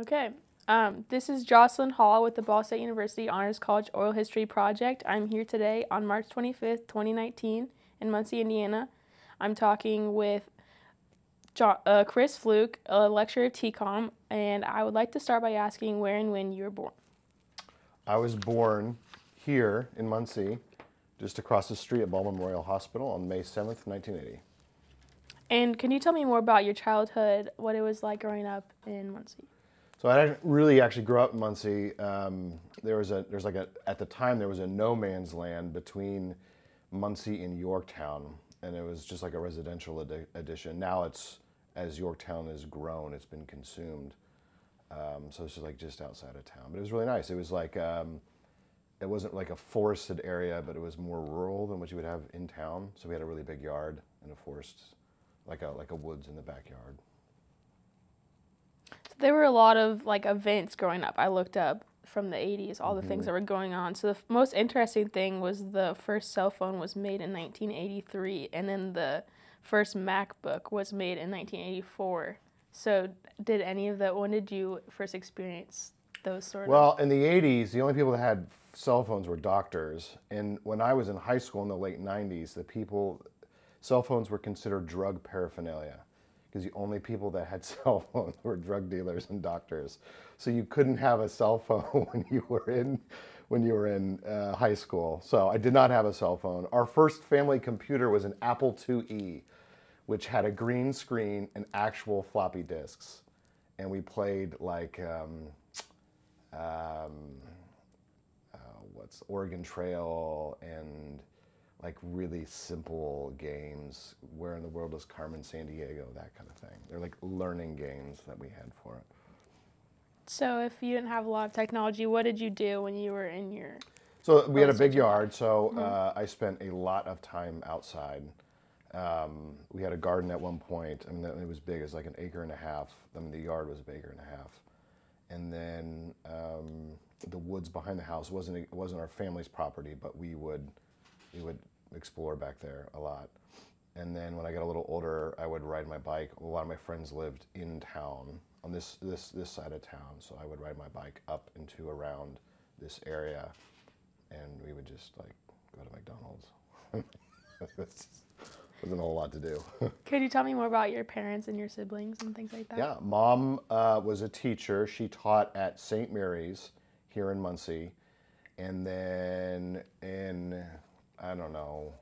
Okay. Um, this is Jocelyn Hall with the Ball State University Honors College Oral History Project. I'm here today on March 25th, 2019, in Muncie, Indiana. I'm talking with jo- uh, Chris Flook, a lecturer at TCOM, and I would like to start by asking where and when you were born. I was born here in Muncie, just across the street at Ball Memorial Hospital on May 7th, 1980. And can you tell me more about your childhood, what it was like growing up in Muncie? So I didn't really actually grow up in Muncie. Um, there was a there's like a at the time there was a no man's land between Muncie and Yorktown, and it was just like a residential addition. Now it's as Yorktown has grown, it's been consumed. Um, so it's just like just outside of town, but it was really nice. It was like um, it wasn't like a forested area, but it was more rural than what you would have in town. So we had a really big yard and a forest, like a like a woods in the backyard. So there were a lot of like events growing up. I looked up from the 80s, all the things mm-hmm. that were going on. So the f- most interesting thing was the first cell phone was made in 1983, and then the first MacBook was made in 1984. So did any of that? When did you first experience those sort of? Well, in the 80s, the only people that had cell phones were doctors. And when I was in high school in the late 90s, the people, cell phones were considered drug paraphernalia because the only people that had cell phones were drug dealers and doctors. So you couldn't have a cell phone when you were in when you were in uh, high school. So I did not have a cell phone. Our first family computer was an Apple IIe, which had a green screen and actual floppy disks, and we played like. Um, um, uh, what's Oregon Trail and like really simple games. Where in the world is Carmen Sandiego? That kind of thing. They're like learning games that we had for it. so if you didn't have a lot of technology, what did you do when you were in your? So we had a big yard, so uh, I spent a lot of time outside. Um, we had a garden at one point. I mean, it was big. It was like an acre and a half. I mean, the yard was an acre and a half. And then um, the woods behind the house wasn't it wasn't our family's property, but we would we would explore back there a lot. And then when I got a little older, I would ride my bike. A lot of my friends lived in town on this this this side of town, so I would ride my bike up into around this area, and we would just like go to McDonald's. Wasn't a whole lot to do. Could you tell me more about your parents and your siblings and things like that? Yeah, mom uh, was a teacher. She taught at St. Mary's here in Muncie. And then in, I don't know,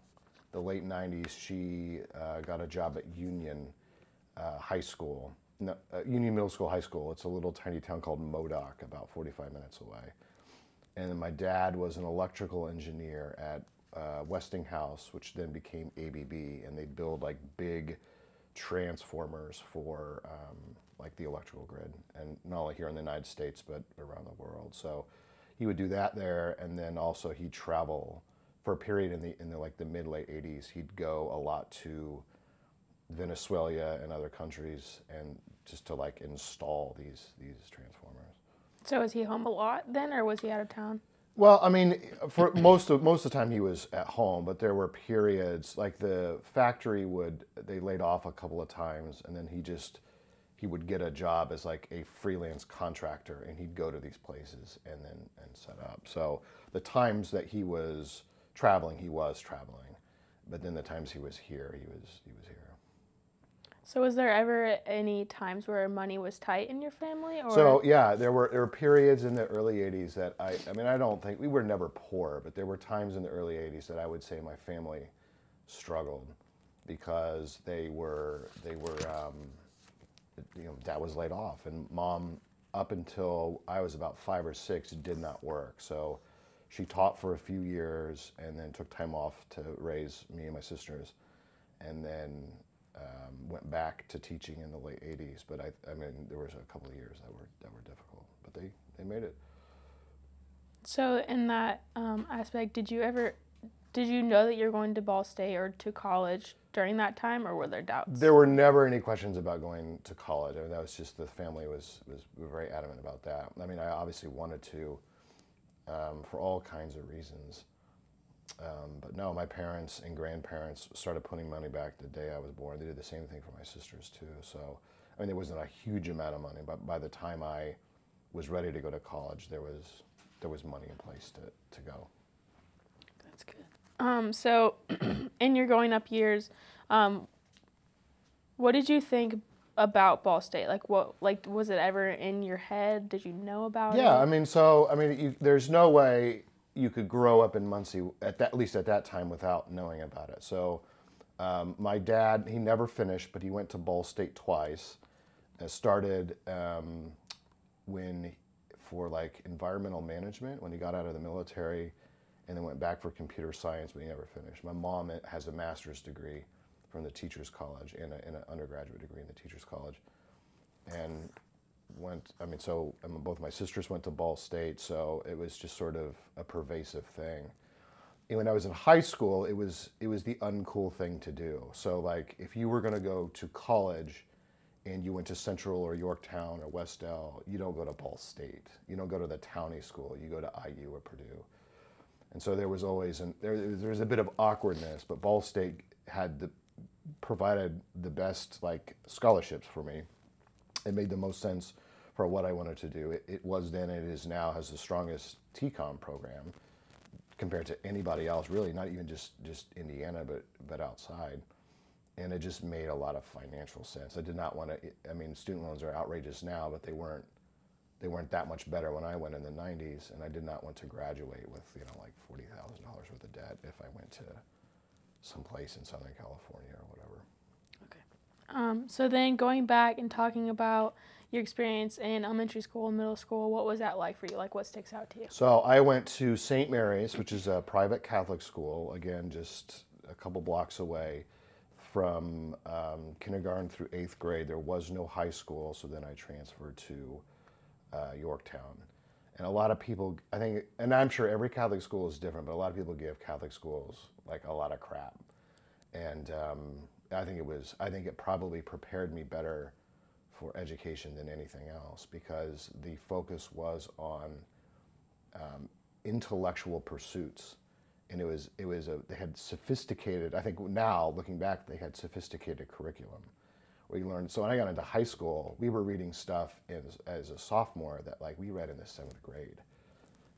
the late 90s, she uh, got a job at Union uh, High School, no, uh, Union Middle School High School. It's a little tiny town called Modoc, about 45 minutes away. And my dad was an electrical engineer at uh, Westinghouse, which then became ABB, and they build like big transformers for um, like the electrical grid, and not only here in the United States but around the world. So he would do that there, and then also he'd travel for a period in the in the like the mid late '80s. He'd go a lot to Venezuela and other countries, and just to like install these these transformers. So was he home a lot then, or was he out of town? Well, I mean, for most of most of the time he was at home, but there were periods like the factory would they laid off a couple of times, and then he just he would get a job as like a freelance contractor, and he'd go to these places and then and set up. So the times that he was traveling, he was traveling, but then the times he was here, he was he was here. So was there ever any times where money was tight in your family, or So yeah, there were there were periods in the early '80s that I I mean I don't think we were never poor, but there were times in the early '80s that I would say my family struggled because they were they were um, you know dad was laid off and mom up until I was about five or six did not work so she taught for a few years and then took time off to raise me and my sisters and then um, went back to teaching in the late 80s but I, I mean there was a couple of years that were that were difficult but they they made it So in that um, aspect, did you ever, did you know that you're going to Ball State or to college during that time, or were there doubts? There were never any questions about going to college. I mean, that was just the family was was very adamant about that. I mean, I obviously wanted to um, for all kinds of reasons. Um, but no, my parents and grandparents started putting money back the day I was born. They did the same thing for my sisters too. So, I mean, there wasn't a huge amount of money, but by the time I was ready to go to college, there was there was money in place to, to go. That's good. Um, so, in your growing up years, um, what did you think about Ball State? Like, what, like, was it ever in your head? Did you know about it? Yeah, I mean, so I mean, you, there's no way you could grow up in Muncie at that, at least at that time without knowing about it. So, um, my dad, he never finished, but he went to Ball State twice. Uh, started um, when for like environmental management when he got out of the military, and then went back for computer science, but he never finished. My mom has a master's degree from the Teachers College and, and an undergraduate degree in the Teachers College, and went. I mean, so I mean, both my sisters went to Ball State, so it was just sort of a pervasive thing. And when I was in high school, it was it was the uncool thing to do. So like, if you were going to go to college and you went to Central or Yorktown or West Del, you don't go to Ball State. You don't go to the Townie school. You go to IU or Purdue. And so there was always an, there, there was a bit of awkwardness, but Ball State had the provided the best like scholarships for me. It made the most sense for what I wanted to do. It, it was then, it is now, has the strongest TCOM program compared to anybody else, really, not even just just Indiana, but but outside and it just made a lot of financial sense. I did not want to. I mean, student loans are outrageous now, but they weren't. They weren't that much better when I went in the '90s, and I did not want to graduate with you know like forty thousand dollars worth of debt if I went to some place in Southern California or whatever. Okay. Um, so then going back and talking about your experience in elementary school and middle school, what was that like for you? Like, what sticks out to you? So I went to St. Mary's, which is a private Catholic school. Again, just a couple blocks away from um, kindergarten through eighth grade. There was no high school, so then I transferred to uh, Yorktown. And a lot of people, I think, and I'm sure every Catholic school is different, but a lot of people give Catholic schools like a lot of crap. And um, I think it was, I think it probably prepared me better for education than anything else because the focus was on um, intellectual pursuits and it was it was a they had sophisticated. I think now looking back, they had sophisticated curriculum. We learned. So when I got into high school, we were reading stuff as, as a sophomore that like we read in the seventh grade.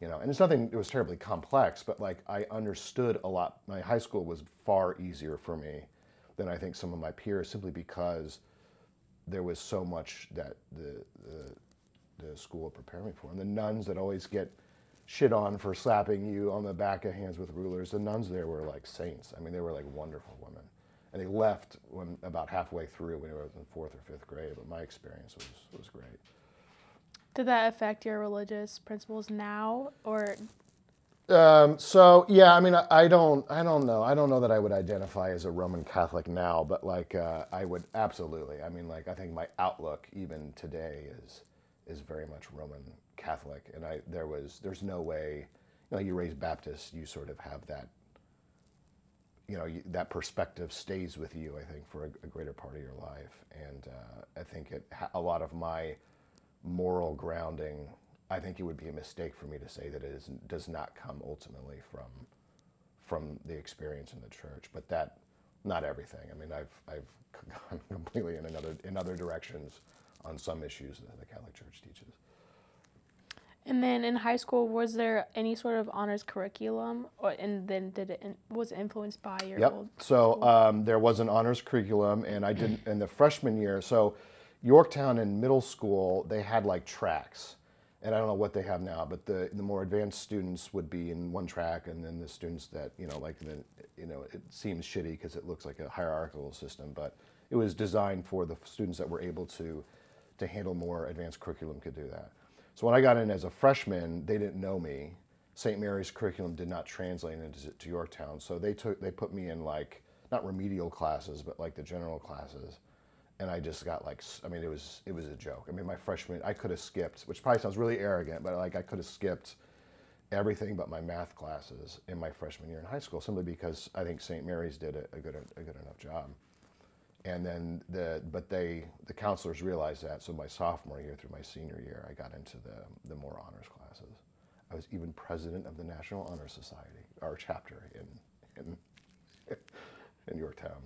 You know, and it's nothing. It was terribly complex, but like I understood a lot. My high school was far easier for me than I think some of my peers, simply because there was so much that the the, the school prepared me for. And the nuns that always get shit on for slapping you on the back of hands with rulers. The nuns there were like saints. I mean, they were like wonderful women. And they left when about halfway through when I was in fourth or fifth grade. But my experience was was great. Did that affect your religious principles now, or? Um, so yeah, I mean, I, I, don't, I don't know, I don't know that I would identify as a Roman Catholic now, but like, uh, I would absolutely. I mean, like, I think my outlook even today is is very much Roman Catholic, and I there was there's no way, you know, you raise Baptist, you sort of have that, you know, you, that perspective stays with you. I think for a, a greater part of your life, and uh, I think it a lot of my moral grounding. I think it would be a mistake for me to say that it is, does not come ultimately from from the experience in the church, but that not everything. I mean, I've I've gone completely in another in other directions on some issues that the Catholic Church teaches. And then in high school, was there any sort of honors curriculum, or, and then did it was it influenced by your yep. old? So um, there was an honors curriculum, and I didn't in the freshman year. So Yorktown in middle school, they had like tracks, and I don't know what they have now, but the the more advanced students would be in one track, and then the students that you know like the you know it seems shitty because it looks like a hierarchical system, but it was designed for the students that were able to to handle more advanced curriculum could do that. So when I got in as a freshman, they didn't know me. St. Mary's curriculum did not translate into to Yorktown, so they took they put me in like not remedial classes, but like the general classes, and I just got like I mean it was it was a joke. I mean my freshman I could have skipped, which probably sounds really arrogant, but like I could have skipped everything but my math classes in my freshman year in high school simply because I think St. Mary's did a, a good a good enough job and then the but they the counselors realized that so my sophomore year through my senior year i got into the the more honors classes i was even president of the national honor society our chapter in in in yorktown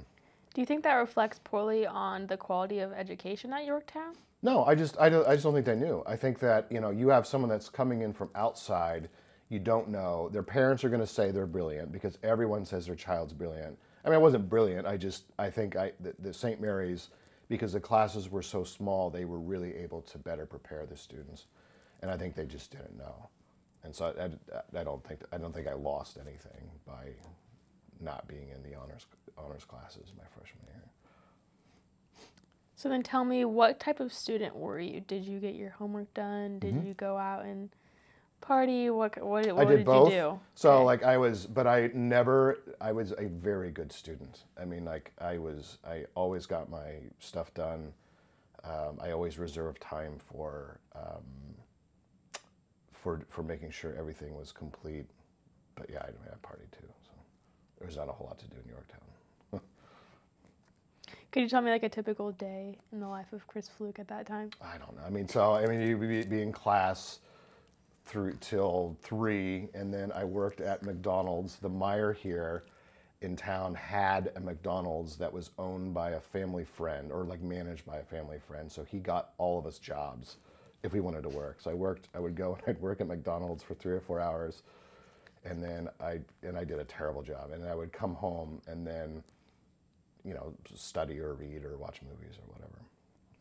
Do you think that reflects poorly on the quality of education at Yorktown? No, I just I, don't, I just don't think they knew. I think that you know you have someone that's coming in from outside, you don't know. Their parents are going to say they're brilliant because everyone says their child's brilliant. I mean, I wasn't brilliant. I just I think I the, the St. Mary's because the classes were so small, they were really able to better prepare the students, and I think they just didn't know. And so I, I don't think I don't think I lost anything by not being in the honors honors classes my freshman year. So then tell me, what type of student were you? Did you get your homework done? Did Mhm. you go out and party? What what, what I did, did both. you do? So Okay. like I was, but I never. I was a very good student. I mean, like I was. I always got my stuff done. Um, I always reserved time for um, for for making sure everything was complete. But yeah, I, I party too. So there was not a whole lot to do in Yorktown. Could you tell me like a typical day in the life of Chris Flook at that time? I don't know. I mean, so I mean, you would be, be in class through till three, and then I worked at McDonald's. The Meijer here in town had a McDonald's that was owned by a family friend, or like managed by a family friend. So he got all of us jobs if we wanted to work. So I worked. I would go and I'd work at McDonald's for three or four hours, and then I and I did a terrible job. And I would come home and then, you know, study or read or watch movies or whatever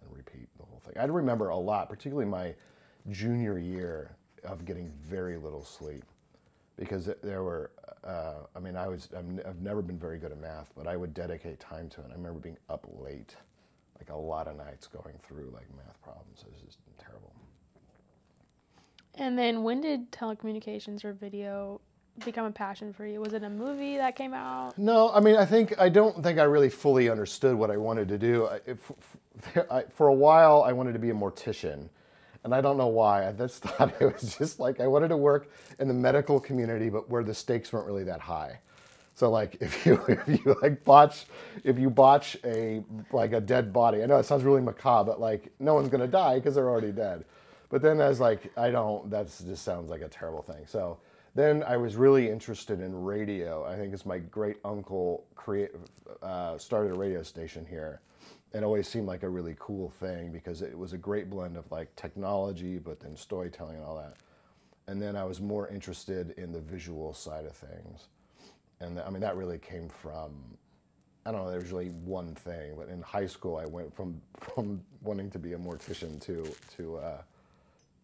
and repeat the whole thing. I'd remember a lot, particularly my junior year, of getting very little sleep because there were. Uh, I mean, I was. I'm, I've never been very good at math, but I would dedicate time to it. I remember being up late, like a lot of nights, going through like math problems. It was just terrible. And then when did telecommunications or video become a passion for you? Was it a movie that came out? No, I mean, I think I don't think I really fully understood what I wanted to do. I, if, I, for a while, I wanted to be a mortician, and I don't know why. I just thought it was just like I wanted to work in the medical community, but where the stakes weren't really that high. So like if you if you like botch if you botch a like a dead body, I know it sounds really macabre, but like no one's gonna die because they're already dead. But then I was like, I don't. That just sounds like a terrible thing. So then I was really interested in radio. I think it's my great uncle create uh, started a radio station here, it always seemed like a really cool thing because it was a great blend of like technology, but then storytelling and all that. And then I was more interested in the visual side of things, and I mean that really came from I don't know. There was really one thing, but in high school, I went from from wanting to be a mortician to to uh,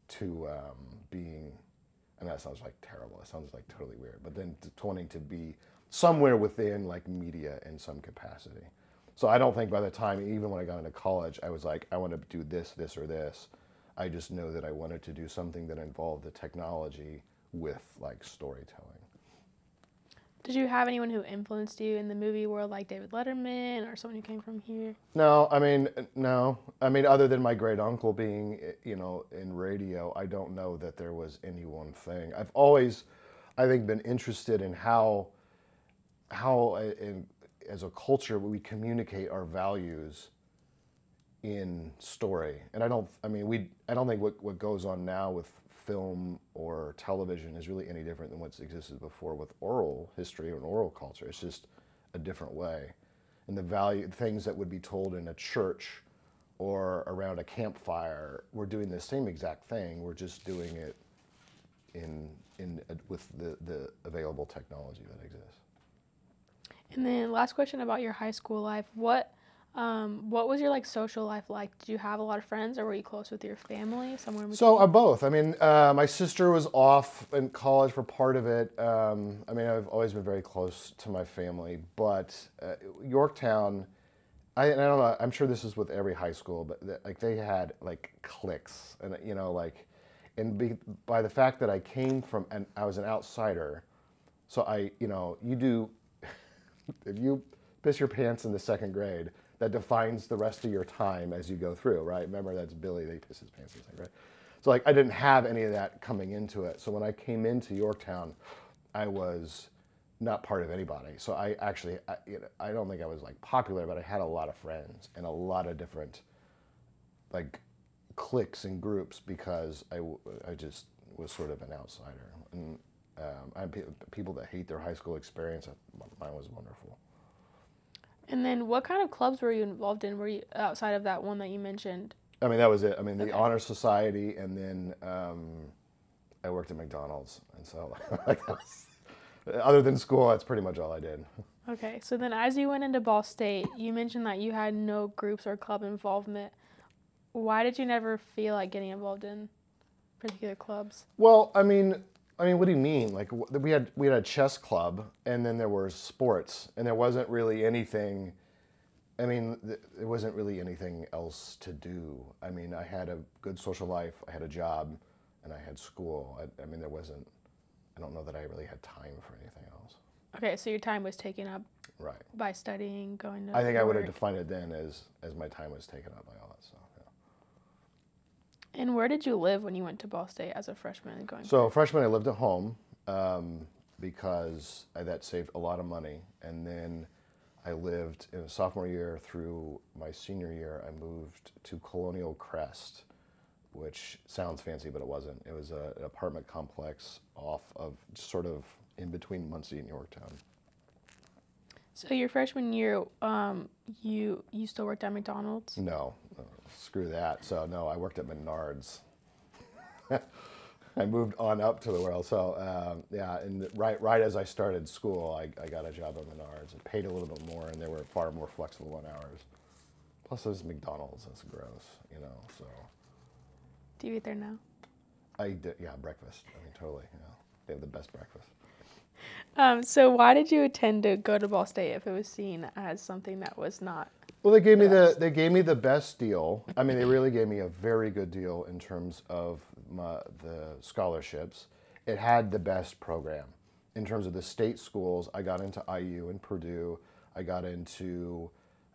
to um, being, and that sounds like terrible. It sounds like totally weird. But then to wanting to be somewhere within like media in some capacity. So I don't think by the time, even when I got into college, I was like, I want to do this, this, or this. I just know that I wanted to do something that involved the technology with like storytelling. Did you have anyone who influenced you in the movie world, like David Letterman or someone who came from here? No, I mean, no. I mean, other than my great uncle being, eh, you know, in radio, I don't know that there was any one thing. I've always, I think, been interested in how, how uh, in, as a culture we communicate our values in story. And I don't, I mean, we, I don't think what, what goes on now with film or television is really any different than what's existed before with oral history and oral culture. It's just a different way. And the value, things that would be told in a church or around a campfire, we're doing the same exact thing. We're just doing it in, in, uh, with the, the available technology that exists. And then last question about your high school life. What um, what was your like social life like? Did you have a lot of friends or were you close with your family? Somewhere in So uh, both. I mean, uh, my sister was off in college for part of it. Um, I mean, I've always been very close to my family, but uh, Yorktown. I, and I don't know. I'm sure this is with every high school, but like they had like cliques, and you know, like, and be, by the fact that I came from and I was an outsider, so I, you know, you do if you piss your pants in the second grade, that defines the rest of your time as you go through, right? Remember, that's Billy, they piss his pants in the second grade. So, like, I didn't have any of that coming into it. So, when I came into Yorktown, I was not part of anybody. So, I actually, I, you know, I don't think I was like popular, but I had a lot of friends and a lot of different, like, cliques and groups because I, I just was sort of an outsider. And um, I have pe- people that hate their high school experience. Mine was wonderful. And then what kind of clubs were you involved in? Were you outside of that one that you mentioned? I mean, that was it. I mean, the Okay. honor society, and then um, I worked at McDonald's, and so like, was- other than school, that's pretty much all I did. Okay, so then as you went into Ball State, you mentioned that you had no groups or club involvement. Why did you never feel like getting involved in particular clubs? Well, I mean, I mean, what do you mean? Like we had we had a chess club, and then there were sports, and there wasn't really anything. I mean, th- there wasn't really anything else to do. I mean, I had a good social life, I had a job, and I had school. I, I mean, there wasn't. I don't know that I really had time for anything else. Okay, so your time was taken up Right. by studying, going to I think I would have defined it then as as my time was taken up by all that stuff. And where did you live when you went to Ball State as a freshman going? So freshman, I lived at home um, because I, that saved a lot of money, and then I lived in a sophomore year through my senior year. I moved to Colonial Crest, which sounds fancy, but it wasn't. It was a, an apartment complex off of sort of in between Muncie and Yorktown. So your freshman year, um, you you still worked at McDonald's. No, screw that. So no, I worked at Menards. I moved on up to the world. So um, yeah, and right right as I started school, I, I got a job at Menards. It paid a little bit more, and they were far more flexible on hours. Plus, it was McDonald's. That's gross, you know. So Do you eat there now? I yeah, breakfast. I mean, totally. You know, they have the best breakfast. Um, so why did you intend to go to Ball State if it was seen as something that was not? Well, they gave me the they gave me the best deal. I mean, they really gave me a very good deal in terms of my, the scholarships. It had the best program in terms of the state schools. I got into IU and Purdue. I got into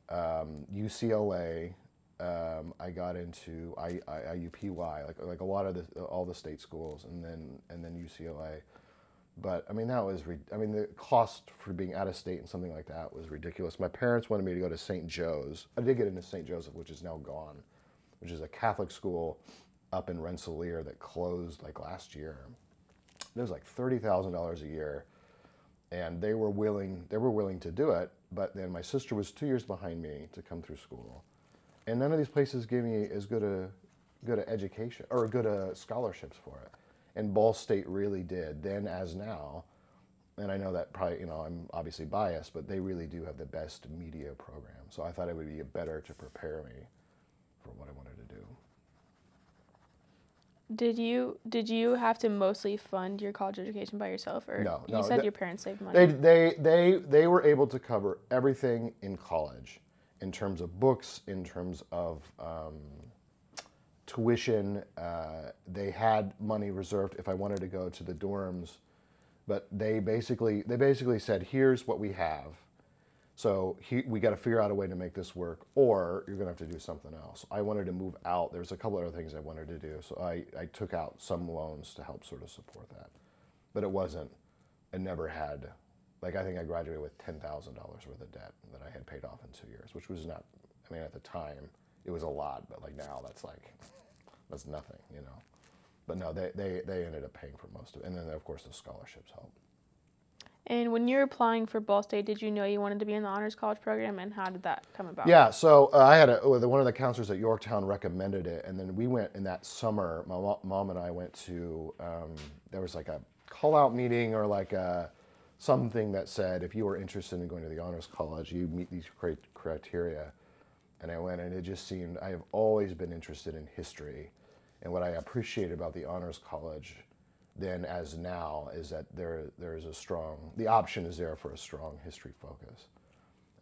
um, UCLA. Um, I got into I, I, IUPUI, like like a lot of the all the state schools, and then and then UCLA. But I mean, that was, I mean, the cost for being out of state and something like that was ridiculous. My parents wanted me to go to St. Joe's. I did get into St. Joseph, which is now gone, which is a Catholic school up in Rensselaer that closed like last year. It was like $30,000 a year. And they were willing, they were willing to do it. But then my sister was two years behind me to come through school. And none of these places gave me as good a, good a education or good a scholarships for it and Ball State really did then as now. And I know that probably you know I'm obviously biased, but they really do have the best media program. So I thought it would be better to prepare me for what I wanted to do. Did you did you have to mostly fund your college education by yourself, or No, you no, said that- your parents saved money? They they they they were able to cover everything in college, in terms of books, in terms of um, tuition. Uh, they had money reserved if I wanted to go to the dorms, but they basically they basically said, "Here's what we have. So he, we got to figure out a way to make this work, or you're going to have to do something else." I wanted to move out. There's a couple other things I wanted to do, so I, I took out some loans to help sort of support that, but it wasn't. I never had, like I think I graduated with ten thousand dollars worth of debt that I had paid off in two years, which was not. I mean, at the time it was a lot, but like now that's like that's nothing, you know. But no, they, they, they ended up paying for most of it, and then of course the scholarships helped. and when you were applying for Ball State, did you know you wanted to be in the honors college program, and how did that come about? Yeah, so uh, I had a, one of the counselors at Yorktown recommended it, and then we went in that summer. My mom and I went to um, there was like a call out meeting or like a, something that said if you were interested in going to the honors college, you meet these criteria. And I went, and it just seemed I have always been interested in history, and what I appreciate about the honors college then as now is that there there is a strong the option is there for a strong history focus.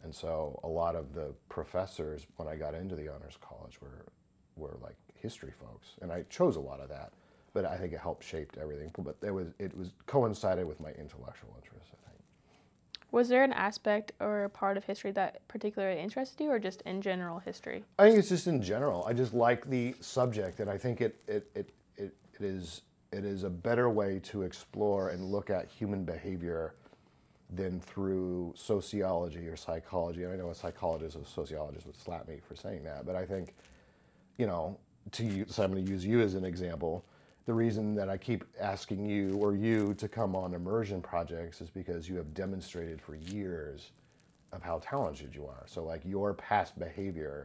And so a lot of the professors, when I got into the honors college, were were like history folks, and I chose a lot of that. But I think it helped shaped everything. But it was it was coincided with my intellectual interests. Was there an aspect or a part of history that particularly interested you, or just in general history? I think it's just in general. I just like the subject, and I think it it, it, it, it is it is a better way to explore and look at human behavior than through sociology or psychology. And I know a psychologist or sociologist would slap me for saying that, but I think, you know, to use, so I'm going to use you as an example. The reason that I keep asking you or you to come on immersion projects is because you have demonstrated for years of how talented you are. So like your past behavior,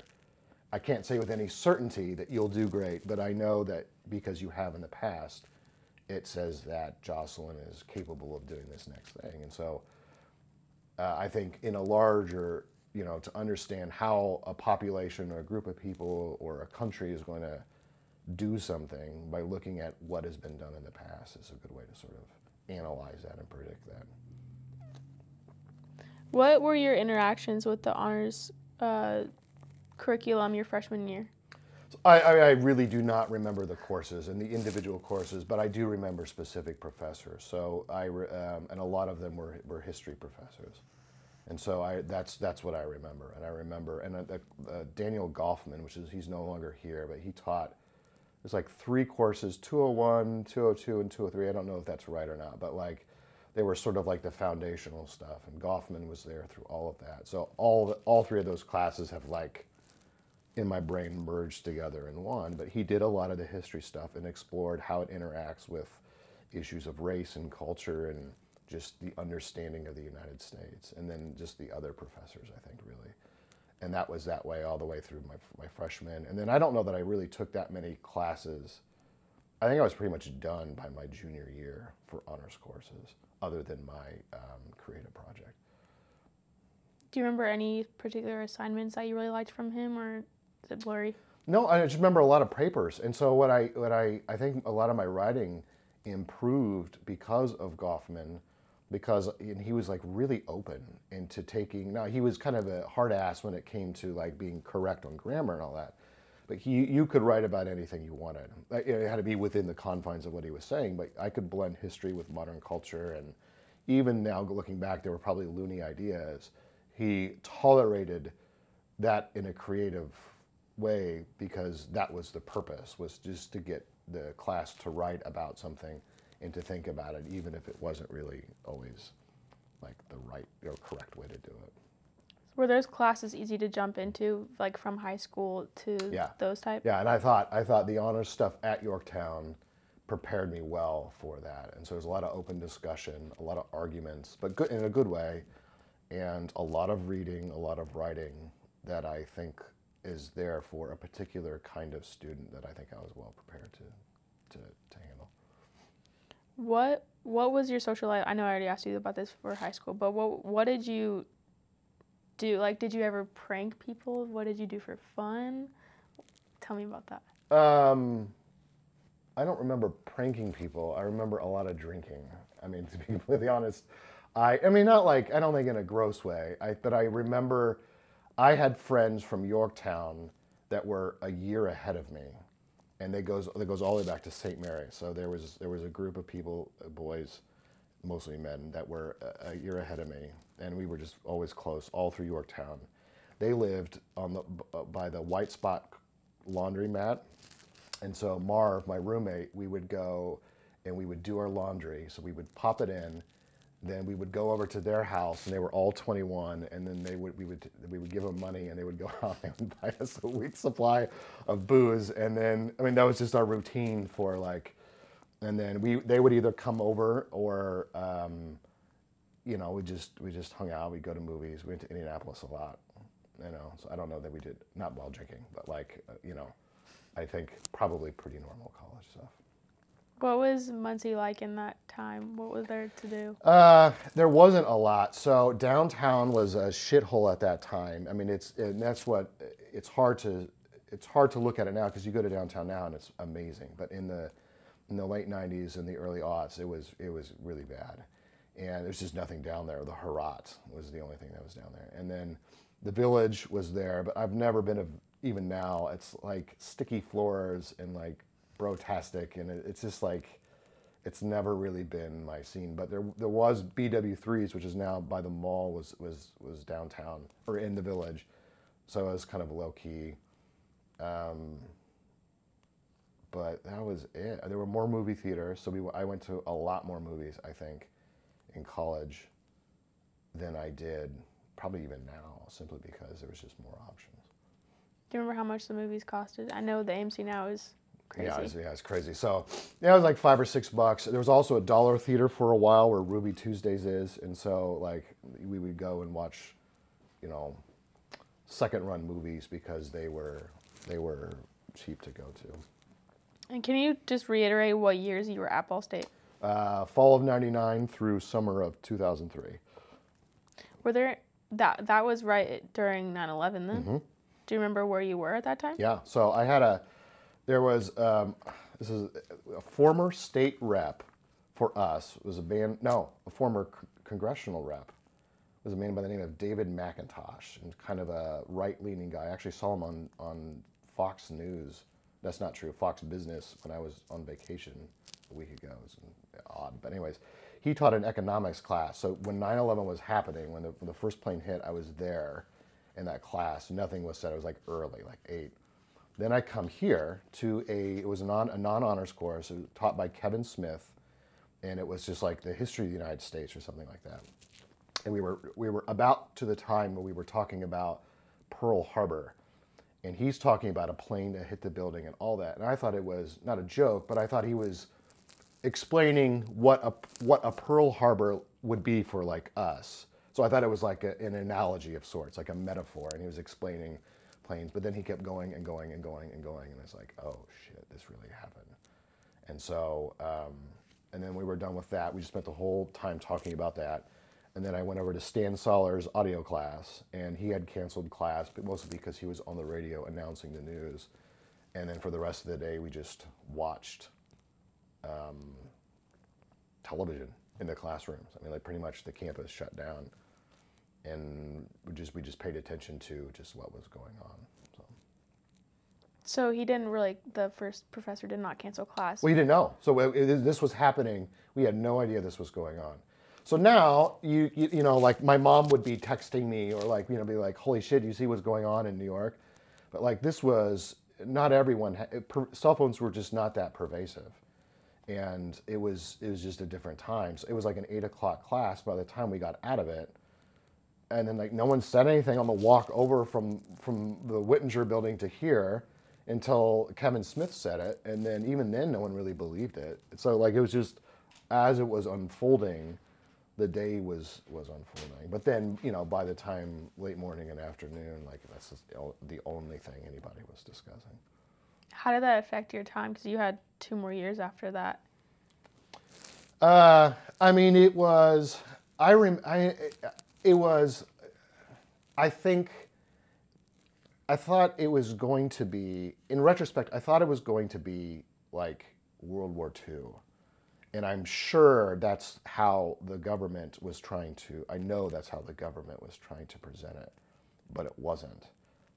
I can't say with any certainty that you'll do great, but I know that because you have in the past, it says that Jocelyn is capable of doing this next thing. And so uh, I think in a larger, you know, to understand how a population or a group of people or a country is going to do something by looking at what has been done in the past is a good way to sort of analyze that and predict that. What were your interactions with the honors uh, curriculum your freshman year? I, I, I really do not remember the courses and the individual courses, but I do remember specific professors. So I re- um, and a lot of them were, were history professors, and so I that's that's what I remember. And I remember and uh, uh, Daniel Goffman, which is he's no longer here, but he taught. There's like three courses: 201, 202, and 203. I don't know if that's right or not, but like they were sort of like the foundational stuff, and Goffman was there through all of that. So all all three of those classes have like in my brain merged together in one. But he did a lot of the history stuff and explored how it interacts with issues of race and culture and just the understanding of the United States. And then just the other professors, I think, really. And that was that way all the way through my, my freshman. And then I don't know that I really took that many classes. I think I was pretty much done by my junior year for honors courses, other than my um, creative project. Do you remember any particular assignments that you really liked from him, or is it blurry? No, I just remember a lot of papers, and so what I what I I think a lot of my writing improved because of Goffman, because and he was like really open into taking. Now he was kind of a hard ass when it came to like being correct on grammar and all that, but he you could write about anything you wanted. It had to be within the confines of what he was saying, but I could blend history with modern culture, and even now looking back, there were probably loony ideas. He tolerated that in a creative way because that was the purpose was just to get the class to write about something and to think about it even if it wasn't really always like the right or correct way to do it were those classes easy to jump into like from high school to yeah. those type yeah and i thought i thought the honors stuff at yorktown prepared me well for that and so there's a lot of open discussion a lot of arguments but good in a good way and a lot of reading a lot of writing that i think is there for a particular kind of student that I think I was well prepared to, to, to handle. What what was your social life? I know I already asked you about this for high school, but what what did you do? Like, did you ever prank people? What did you do for fun? Tell me about that. Um, I don't remember pranking people. I remember a lot of drinking. I mean, to be completely honest, I I mean not like I don't think in a gross way. I but I remember I had friends from Yorktown that were a year ahead of me, and they goes that goes all the way back to St. Mary. So there was there was a group of people, uh, boys, mostly men, that were a, a year ahead of me, and we were just always close all through Yorktown. They lived on the uh, by the White Spot laundromat, and so Marv, my roommate, we would go and we would do our laundry. So we would pop it in then we would go over to their house and they were all 21 and then they would we would we would give them money and they would go out and buy us a week's supply of booze. And then i mean that was just our routine for like and then we they would either come over or um, you know we just we just hung out. We go to movies. We went to indianapolis a lot you know so i don't know that we did not while drinking but like uh, you know i think probably pretty normal college stuff what was Muncie like in that time? What was there to do? Uh, there wasn't a lot. So downtown was a shithole at that time. I mean, it's and that's what it's hard to it's hard to look at it now because you go to downtown now and it's amazing. But in the in the late '90s and the early aughts, it was it was really bad, and there's just nothing down there. The Heorot was the only thing that was down there, and then the village was there. But I've never been a, even now. It's like sticky floors and like brotastic, and it, it's just like it's never really been my scene. But there there was BW3s, which is now by the mall, was was was downtown or in the village, so it was kind of low key. Um, but that was it. There were more movie theaters, so we I went to a lot more movies. I think in college than I did probably even now, simply because there was just more options. Do you remember how much the movies costed? I know the AMC now is Crazy. Yeah, it's, yeah, it's crazy. So, yeah, it was like five or six bucks. There was also a dollar theater for a while where Ruby Tuesdays is, and so like we would go and watch you know, second run movies because they were they were cheap to go to. And can you just reiterate what years you were at Ball State? Uh, fall of '99 through summer of 2003. Were there that that was right during 9/11 then? Mm-hmm. Do you remember where you were at that time? Yeah. So I had a, there was, um, this is a former state rep for us was a man, no, a former congressional rep was a man by the name of David McIntosh and kind of a right leaning guy. I actually saw him on, on Fox News. That's not true. Fox Business when I was on vacation a week ago. It was odd. But anyways, he taught an economics class. So when 9/11 was happening, when the, when the first plane hit, I was there in that class. Nothing was said. It was like early, like eight. Then I come here to a it was a non a non honors course taught by Kevin Smith, and it was just like the history of the United States or something like that. And we were we were about to the time where we were talking about Pearl Harbor, and he's talking about a plane that hit the building and all that. And I thought it was not a joke, but I thought he was explaining what a what a Pearl Harbor would be for like us. So I thought it was like a, an analogy of sorts, like a metaphor, and he was explaining planes. But then he kept going and going and going and going, and it's like, oh shit, this really happened. And so, um, and then we were done with that. We just spent the whole time talking about that. And then I went over to Stan Sollars' audio class, and he had canceled class, but mostly because he was on the radio announcing the news. And then for the rest of the day, we just watched um, television in the classrooms. I mean, like pretty much the campus shut down, and we just we just paid attention to just what was going on. So. So he didn't really. The first professor did not cancel class. Well, you didn't know. So it, it, this was happening. We had no idea this was going on. So now you, you you know like my mom would be texting me or like you know be like holy shit you see what's going on in New York, but like this was not everyone. Cell phones were just not that pervasive, and it was it was just a different time. So it was like an eight o'clock class by the time we got out of it, and then like no one said anything on the walk over from from the Whitinger building to here until Kevin Smith said it, and then even then no one really believed it. So like it was just as it was unfolding, the day was was unfolding. But then you know by the time late morning and afternoon, like that's just the the only thing anybody was discussing. How did that affect your time? Because you had two more years after that. Uh, I mean, it was. I rem. I. It was. I think. I thought it was going to be. In retrospect, I thought it was going to be like World War II, and I'm sure that's how the government was trying to. I know that's how the government was trying to present it, but it wasn't.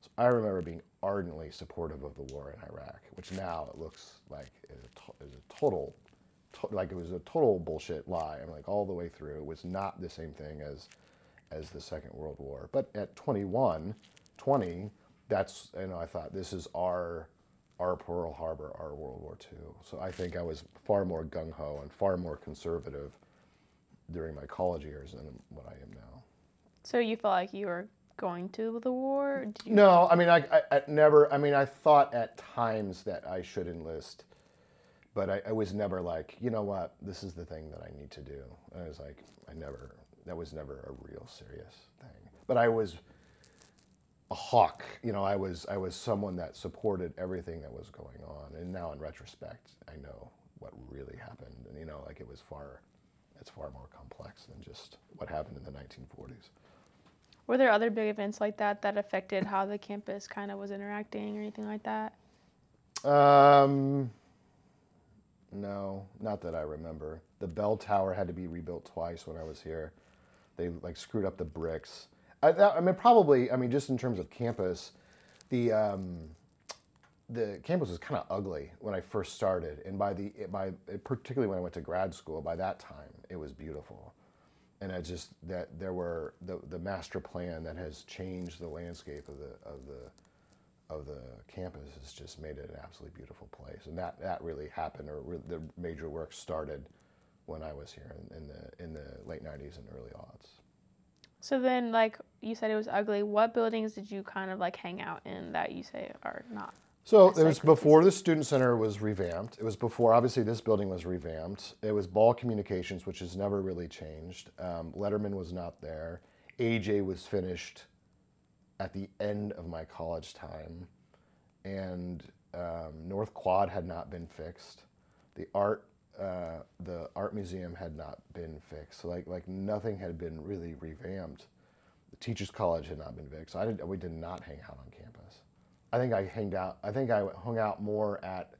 So I remember being ardently supportive of the war in Iraq, which now it looks like is a, is a total to- like it was a total bullshit lie. I mean, like all the way through, it was not the same thing as as the Second World War. But at 21, 20, that's you know I thought this is our our Pearl Harbor, our World War II. So I think I was far more gung ho and far more conservative during my college years than what I am now. So you felt like you were going to the war? You, No, I mean, I, I, I never. I mean, I thought at times that I should enlist, but I, I was never like, you know what, this is the thing that I need to do. I was like, I never. That was never a real serious thing. But I was a hawk. You know, I was I was someone that supported everything that was going on. And now, in retrospect, I know what really happened. And you know, like it was far. It's far more complex than just what happened in the 1940s. Were there other big events like that that affected how the campus kind of was interacting or anything like that? Um, no, not that I remember. The bell tower had to be rebuilt twice when I was here. They like screwed up the bricks. I, I mean, probably. I mean, just in terms of campus, the um, the campus was kind of ugly when I first started, and by the by, particularly when I went to grad school, by that time it was beautiful, and I just that there were the the master plan that has changed the landscape of the of the of the campus has just made it an absolutely beautiful place, and that that really happened, or the major work started when I was here in, in the in the late '90s and early aughts. So then, like you said, it was ugly. What buildings did you kind of like hang out in that you say are not? So it was before the student center was revamped. It was before, obviously, this building was revamped. It was Ball Communications, which has never really changed. Um, Letterman was not there. AJ was finished at the end of my college time, and um, North Quad had not been fixed. The art, uh, the art museum had not been fixed. Like like nothing had been really revamped. The teachers' college had not been fixed. I did, we did not hang out on campus. I think I hanged out. I think I hung out more at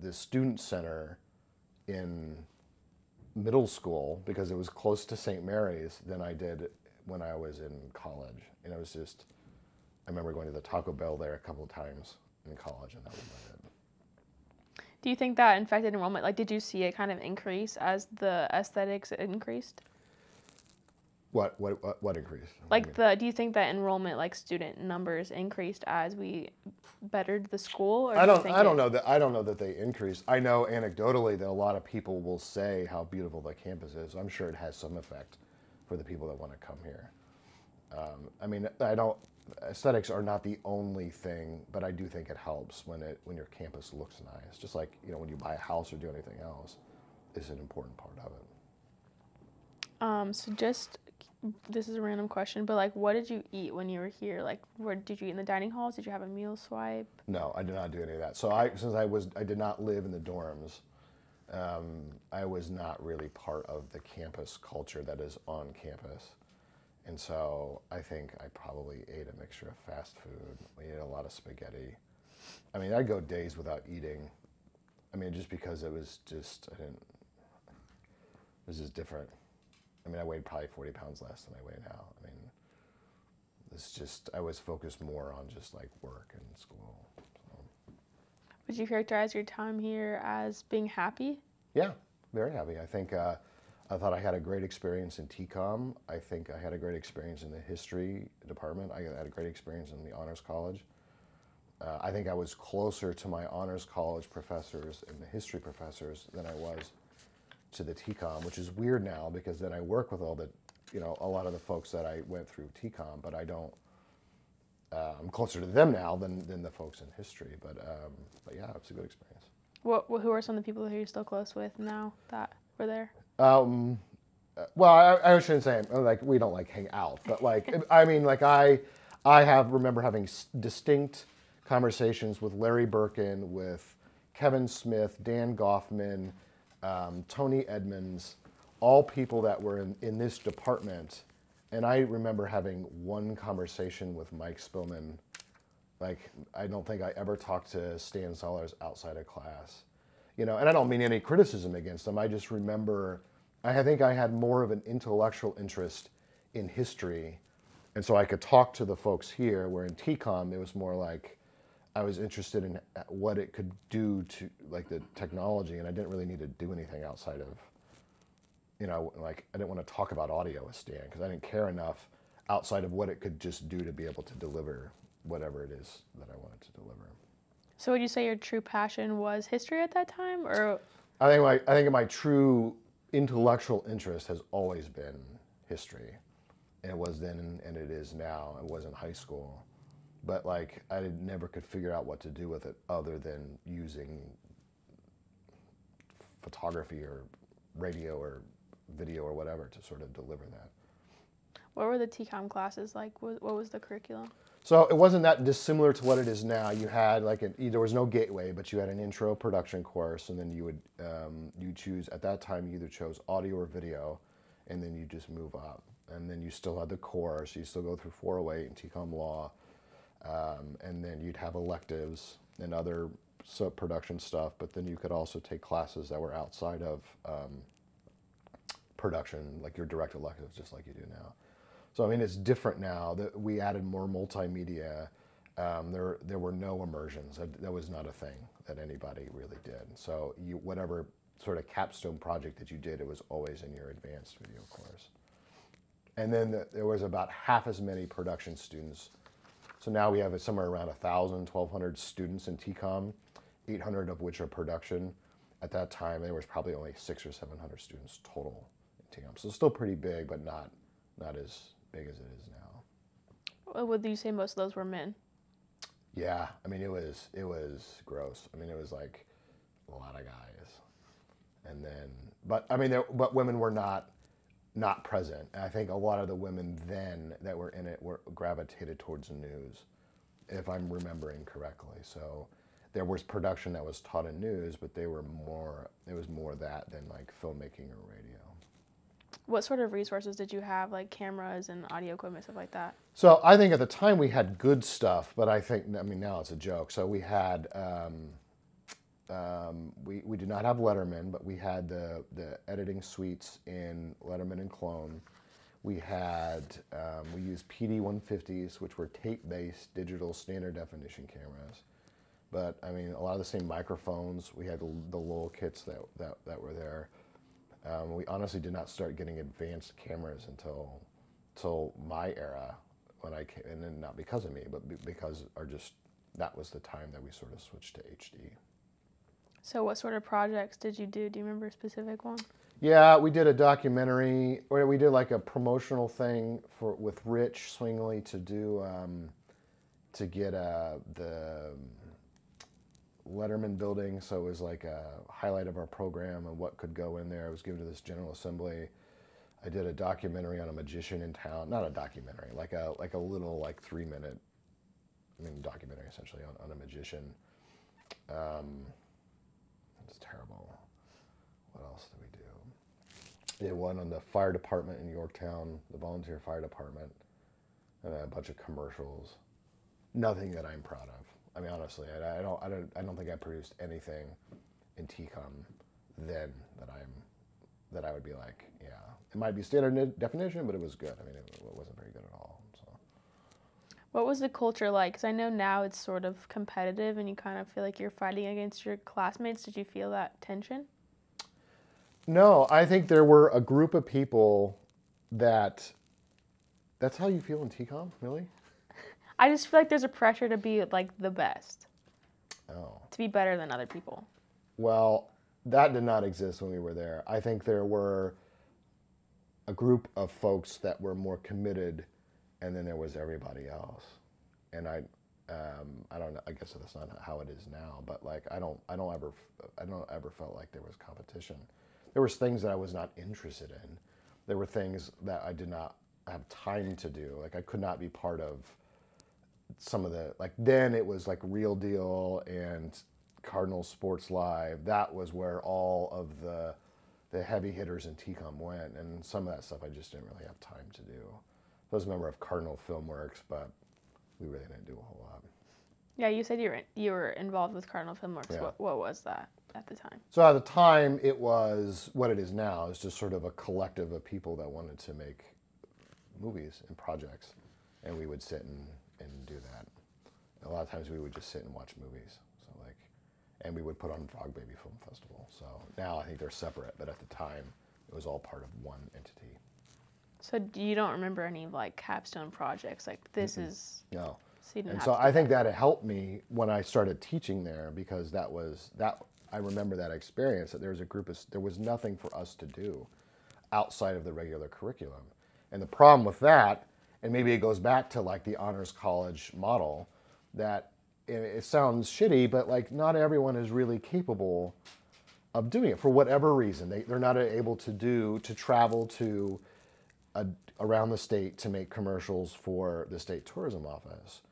the student center in middle school because it was close to St. Mary's than I did when I was in college. And it was just, I remember going to the Taco Bell there a couple of times in college, and that was about it. Do you think that infected enrollment, like, did you see it kind of increase as the aesthetics increased? What what what, what increased? What Like mean? the, do you think that enrollment, like student numbers, increased as we bettered the school? Or I don't. think I don't it- know that. I don't know that they increased. I know anecdotally that a lot of people will say how beautiful the campus is. I'm sure it has some effect for the people that want to come here. Um, I mean, I don't. Aesthetics are not the only thing, but I do think it helps when it when your campus looks nice. Just like you know when you buy a house or do anything else, is an important part of it. Um, so just this is a random question, but like, what did you eat when you were here? Like, where did you eat in the dining halls? Did you have a meal swipe? No, I did not do any of that. So I, since I was, I did not live in the dorms. Um, I was not really part of the campus culture that is on campus, and so I think I probably ate a mixture of fast food. We ate a lot of spaghetti. I mean, I'd go days without eating. I mean, just because it was just, I didn't. It was just different. I mean, I weighed probably 40 pounds less than I weigh now. I mean, it's just I was focused more on just like work and school. Would you characterize your time here as being happy? Yeah, very happy. I think uh, I thought I had a great experience in TCOM. I think I had a great experience in the history department. I had a great experience in the honors college. Uh, I think I was closer to my honors college professors and the history professors than I was to the TCOM, which is weird now because then I work with all the, you know, a lot of the folks that I went through TCOM, but I don't. Uh, I'm closer to them now than, than the folks in history, but um, but yeah, it's a good experience. What, who are some of the people who you're still close with now that were there? Um, well, I, I shouldn't say like we don't like hang out, but like I mean, like I, I have remember having s- distinct conversations with Larry Birken, with Kevin Smith, Dan Goffman, um, Tony Edmonds, all people that were in, in this department, and I remember having one conversation with Mike Spillman. Like I don't think I ever talked to Stan Sollars outside of class you know, and I don't mean any criticism against them. I just remember, I think I had more of an intellectual interest in history, and so I could talk to the folks here. Where in TCOM, it was more like I was interested in uh, what it could do to like the technology, and I didn't really need to do anything outside of, you know, like I didn't want to talk about audio with Stan because I didn't care enough outside of what it could just do to be able to deliver whatever it is that I wanted to deliver. So would you say your true passion was history at that time, or I think my I think my true intellectual interest has always been history. And it was then and it is now. It was in high school. But like I never could figure out what to do with it other than using photography or radio or video or whatever to sort of deliver that. what were the TCOM classes like? What, what was the curriculum? So it wasn't that dissimilar to what it is now. You had like an, there was no gateway, but you had an intro production course, and then you would um, you choose at that time you either chose audio or video, and then you just move up, and then you still had the course. You still go through 408 and TCOM law, um, and then you'd have electives and other sub production stuff. But then you could also take classes that were outside of um, production, like your direct electives, just like you do now. So I mean, it's different now that we added more multimedia. Um, there, there were no immersions. That, that was not a thing that anybody really did. So you, whatever sort of capstone project that you did, it was always in your advanced video course. And then the, there was about half as many production students. So now we have somewhere around 1,000, 1,200 students in TCOM, 800 of which are production. At that time, there was probably only six or 700 students total in TCOM. So still pretty big, but not, not as big as it is now. Would you say most of those were men? Yeah, I mean it was it was gross. I mean it was like a lot of guys, and then but I mean there but women were not not present. And I think a lot of the women then that were in it were gravitated towards the news, if I'm remembering correctly. So there was production that was taught in news, but they were more. It was more that than like filmmaking or radio. What sort of resources did you have, like cameras and audio equipment, stuff like that? So I think at the time we had good stuff, but I think I mean now it's a joke. So we had um, um, we we did not have Letterman, but we had the the editing suites in Letterman and Clone. We had um, we used PD 150s, which were tape-based digital standard definition cameras. But I mean, a lot of the same microphones. We had the, the Lowel kits that, that that were there. Um, we honestly did not start getting advanced cameras until until my era when I came, and then not because of me, but because our just that was the time that we sort of switched to HD. So, what sort of projects did you do? Do you remember a specific one? Yeah, we did a documentary, or we did like a promotional thing for with Rich Swingley to do um, to get uh, the Letterman building. So it was like a highlight of our program and what could go in there. It was given to this General Assembly. I did a documentary on a magician in town. Not a documentary, like a like a little like three minute, I mean documentary essentially on, on a magician. Um, it's terrible. What else did we do? Did one on the fire department in Yorktown, the volunteer fire department, and a bunch of commercials. Nothing that I'm proud of. I mean, honestly, I, I don't, I don't, I don't think I produced anything in TCOM then that I'm, that I would be like, yeah, it might be standard ni- definition, but it was good. I mean, it, it wasn't very good at all. So. What was the culture like? Because I know now it's sort of competitive and you kind of feel like you're fighting against your classmates. Did you feel that tension? No, I think there were a group of people that. That's how you feel in TCOM, really? I just feel like there's a pressure to be like the best, Oh. to be better than other people. Well, that did not exist when we were there. I think there were a group of folks that were more committed, and then there was everybody else. And I, um, I don't know. I guess that's not how it is now. But like, I don't, I don't ever, I don't ever felt like there was competition. There was things that I was not interested in. There were things that I did not have time to do. Like I could not be part of some of the like then it was like real deal and cardinal sports live that was where all of the the heavy hitters in tcom went and some of that stuff i just didn't really have time to do i was a member of cardinal filmworks but we really didn't do a whole lot Yeah, you said you were you were involved with Cardinal Filmworks. Yeah. What, what was that at the time? so at the time it was what it is now it's just sort of a collective of people that wanted to make movies and projects and we would sit and, and do that. A lot of times we would just sit and watch movies so like and we would put on frog baby film festival. So now i think they're separate but at the time it was all part of one entity. So you don't remember any like capstone projects? Like this is no. so and so i think that. it helped me when i started teaching there because that was that i remember that experience that there was a group of there was nothing for us to do outside of the regular curriculum. And the problem with that and maybe it goes back to like the honors college model that it, sounds shitty but like not everyone is really capable of doing it for whatever reason. They, they're not able to do to travel to a, around the state to make commercials for the state tourism office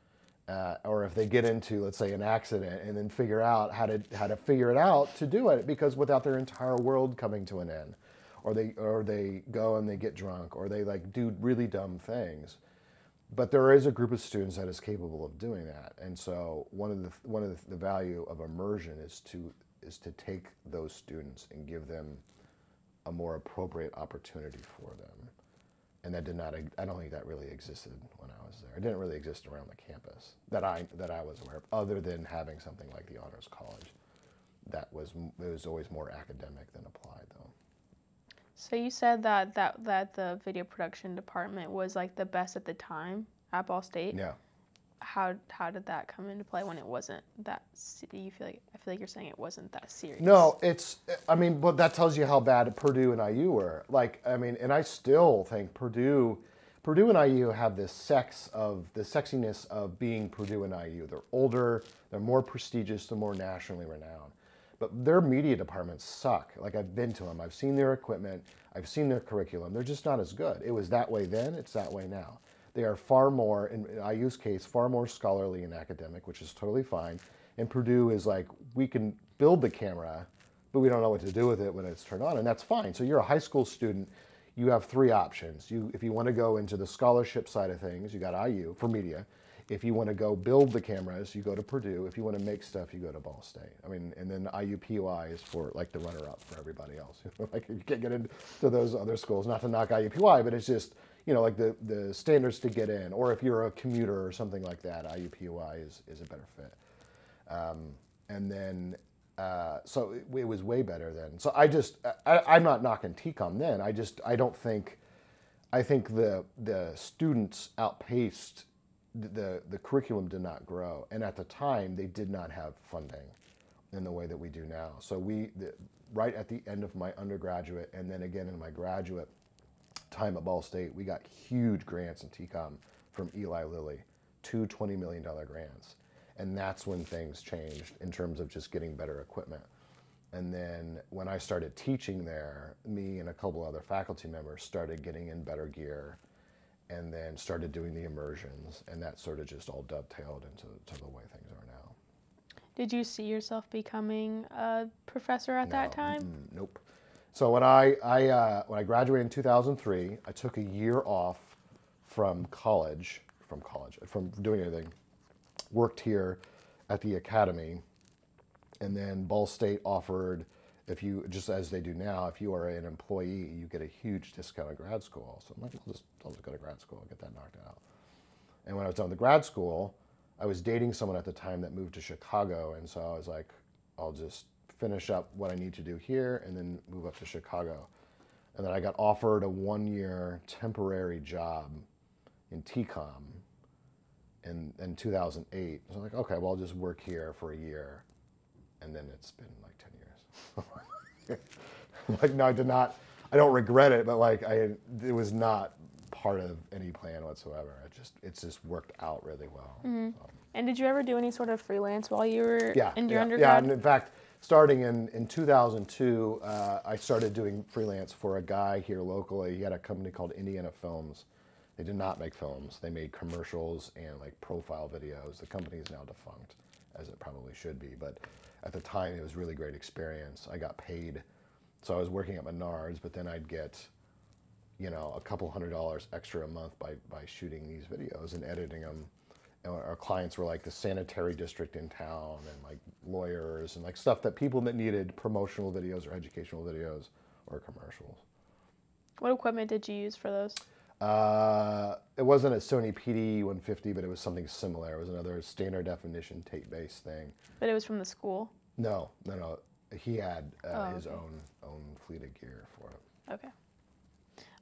uh, or if they get into let's say an accident and then figure out how to how to figure it out to do it because without their entire world coming to an end or they or they go and they get drunk or they like do really dumb things. But there is a group of students that is capable of doing that. And so one of the one of the, the value of immersion is to is to take those students and give them a more appropriate opportunity for them. And that did not i don't think that really existed when i was there. It didn't really exist around the campus that i that i was aware of other than having something like the honors college. That was it was always more academic than applied though So you said that that that the video production department was like the best at the time at Ball State. yeah How how did that come into play when it wasn't that? You feel like I feel like you're saying it wasn't that serious. No, it's. I mean, but that tells you how bad Purdue and IU were. Like, I mean, and I still think Purdue, Purdue and IU have this sex of the sexiness of being Purdue and IU. They're older, they're more prestigious, they're more nationally renowned. But their media departments suck. Like I've been to them, I've seen their equipment, I've seen their curriculum. They're just not as good. It was that way then, it's that way now. They are far more, in IU's case, far more scholarly and academic, which is totally fine. And Purdue is like, we can build the camera, but we don't know what to do with it when it's turned on, and that's fine. So you're a high school student, you have three options. You, if you want to go into the scholarship side of things, you got IU for media. If you want to go build the cameras, you go to Purdue. If you want to make stuff, you go to Ball State. I mean, and then IUPUI is for like the runner-up for everybody else. like you can't get into those other schools. Not to knock IUPUI, but it's just you know like the the standards to get in. Or if you're a commuter or something like that, IUPUI is is a better fit. Um, and then uh, so it, it, was way better then. So I just I, am not knocking TCOM then. I just I don't think I think the the students outpaced the the curriculum did not grow, and at the time they did not have funding in the way that we do now. So we the, right at the end of my undergraduate and then again in my graduate time at Ball State, we got huge grants in TCOM from Eli Lilly, two $20 million grants. And that's when things changed in terms of just getting better equipment. And then when I started teaching there, me and a couple other faculty members started getting in better gear and then started doing the immersions. And that sort of just all dovetailed into to the way things are now. Did you see yourself becoming a professor at no, that time? Mm, nope. So when I, I uh, when I graduated in 2003, I took a year off from college, from college, from doing anything. Worked here at the academy, and then Ball State offered if you just as they do now, if you are an employee, you get a huge discount at grad school. So I'm like, I'll just, I'll just go to grad school and get that knocked out. And when I was done with grad school, I was dating someone at the time that moved to Chicago, and so I was like, I'll just finish up what I need to do here and then move up to Chicago. And then I got offered a one-year temporary job in TCOM in, in 2008. So I'm like, okay, well, I'll just work here for a year. And then it's been like 10 years. like, no, I did not, I don't regret it, but like, I, it was not part of any plan whatsoever. It just, it's just worked out really well. Mm-hmm. So. And did you ever do any sort of freelance while you were yeah, in your yeah, undergrad? Yeah, and in fact, starting in, in 2002, uh, I started doing freelance for a guy here locally. He had a company called Indiana Films. They did not make films. They made commercials and like profile videos. The company is now defunct, as it probably should be. But at the time, it was really great experience. I got paid. So I was working at Menards, but then I'd get, you know, a couple hundred dollars extra a month by, by shooting these videos and editing them And our clients were like the sanitary district in town and like lawyers and like stuff that people that needed promotional videos or educational videos or commercials. What equipment did you use for those? Uh, it wasn't a Sony PD 150, but it was something similar. It was another standard definition tape based thing. But it was from the school? No, no, no. He had uh, oh, his okay. own own fleet of gear for it. Okay.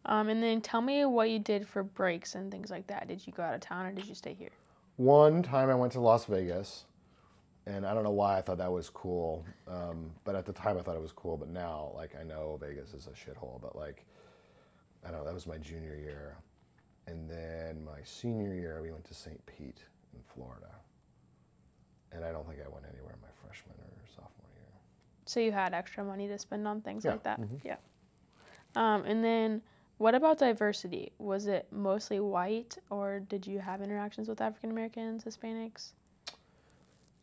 Um, and then tell me what you did for breaks and things like that. Did you go out of town or did you stay here? One time I went to Las Vegas, and I don't know why I thought that was cool, um, but at the time I thought it was cool. But now, like, I know Vegas is a shithole, but like, I don't know. That was my junior year, and then my senior year we went to St. Pete in Florida, and I don't think I went anywhere my freshman or sophomore year. So you had extra money to spend on things Yeah, like that. mhm. Yeah. Um, and then what about diversity? Was it mostly white, or did you have interactions with African Americans, Hispanics?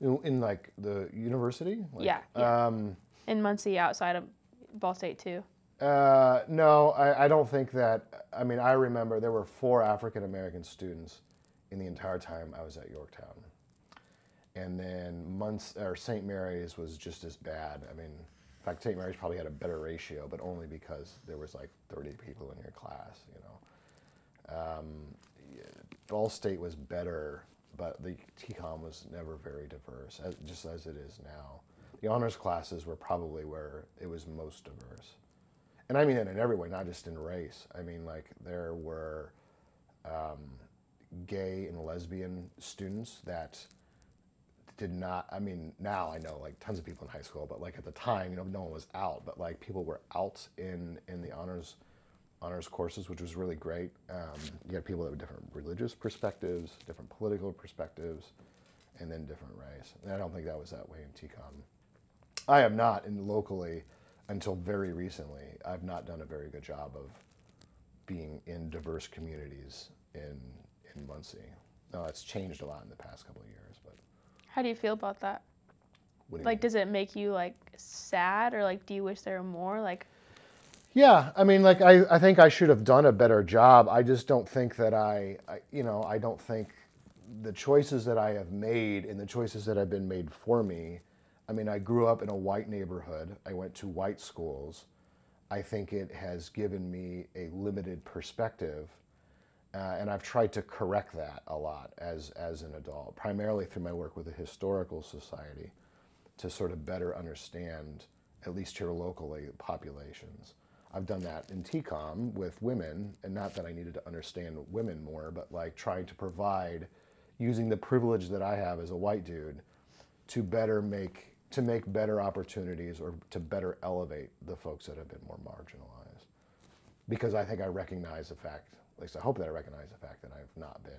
In, in like the university? Like, Yeah, yeah. Um, In Muncie, outside of Ball State too. Uh, no, I, I don't think that. I mean, I remember there were four African American students in the entire time I was at Yorktown, and then months or St. Mary's was just as bad. I mean, in fact, St. Mary's probably had a better ratio, but only because there was like 30 people in your class. You know, um, Ball State was better, but the TCOM was never very diverse, just as it is now. The honors classes were probably where it was most diverse and I mean it in every way, not just in race. I mean, like there were um, gay and lesbian students that did not. I mean, now I know like tons of people in high school, but like at the time, you know, no one was out, but like people were out in in the honors honors courses, which was really great. Um, you had people that were different religious perspectives, different political perspectives, and then different race. And I don't think that was that way in TCOM. I have not, and locally, until very recently, I've not done a very good job of being in diverse communities in in Muncie. No, it's changed a lot in the past couple of years, but How do you feel about that? what do you Like, mean? does it make you like sad or like do you wish there were more? Like, Yeah, I mean, like I, I think I should have done a better job. I just don't think that I, I, you know, I don't think the choices that I have made and the choices that have been made for me. I mean, I grew up in a white neighborhood. I went to white schools. I think it has given me a limited perspective, uh, and I've tried to correct that a lot as as an adult, primarily through my work with the historical society, to sort of better understand, at least here locally, populations. I've done that in TCOM with women, and not that I needed to understand women more, but like trying to provide, using the privilege that I have as a white dude, to better make to make better opportunities or to better elevate the folks that have been more marginalized. Because I think I recognize the fact, at least I hope that I recognize the fact that I've not been,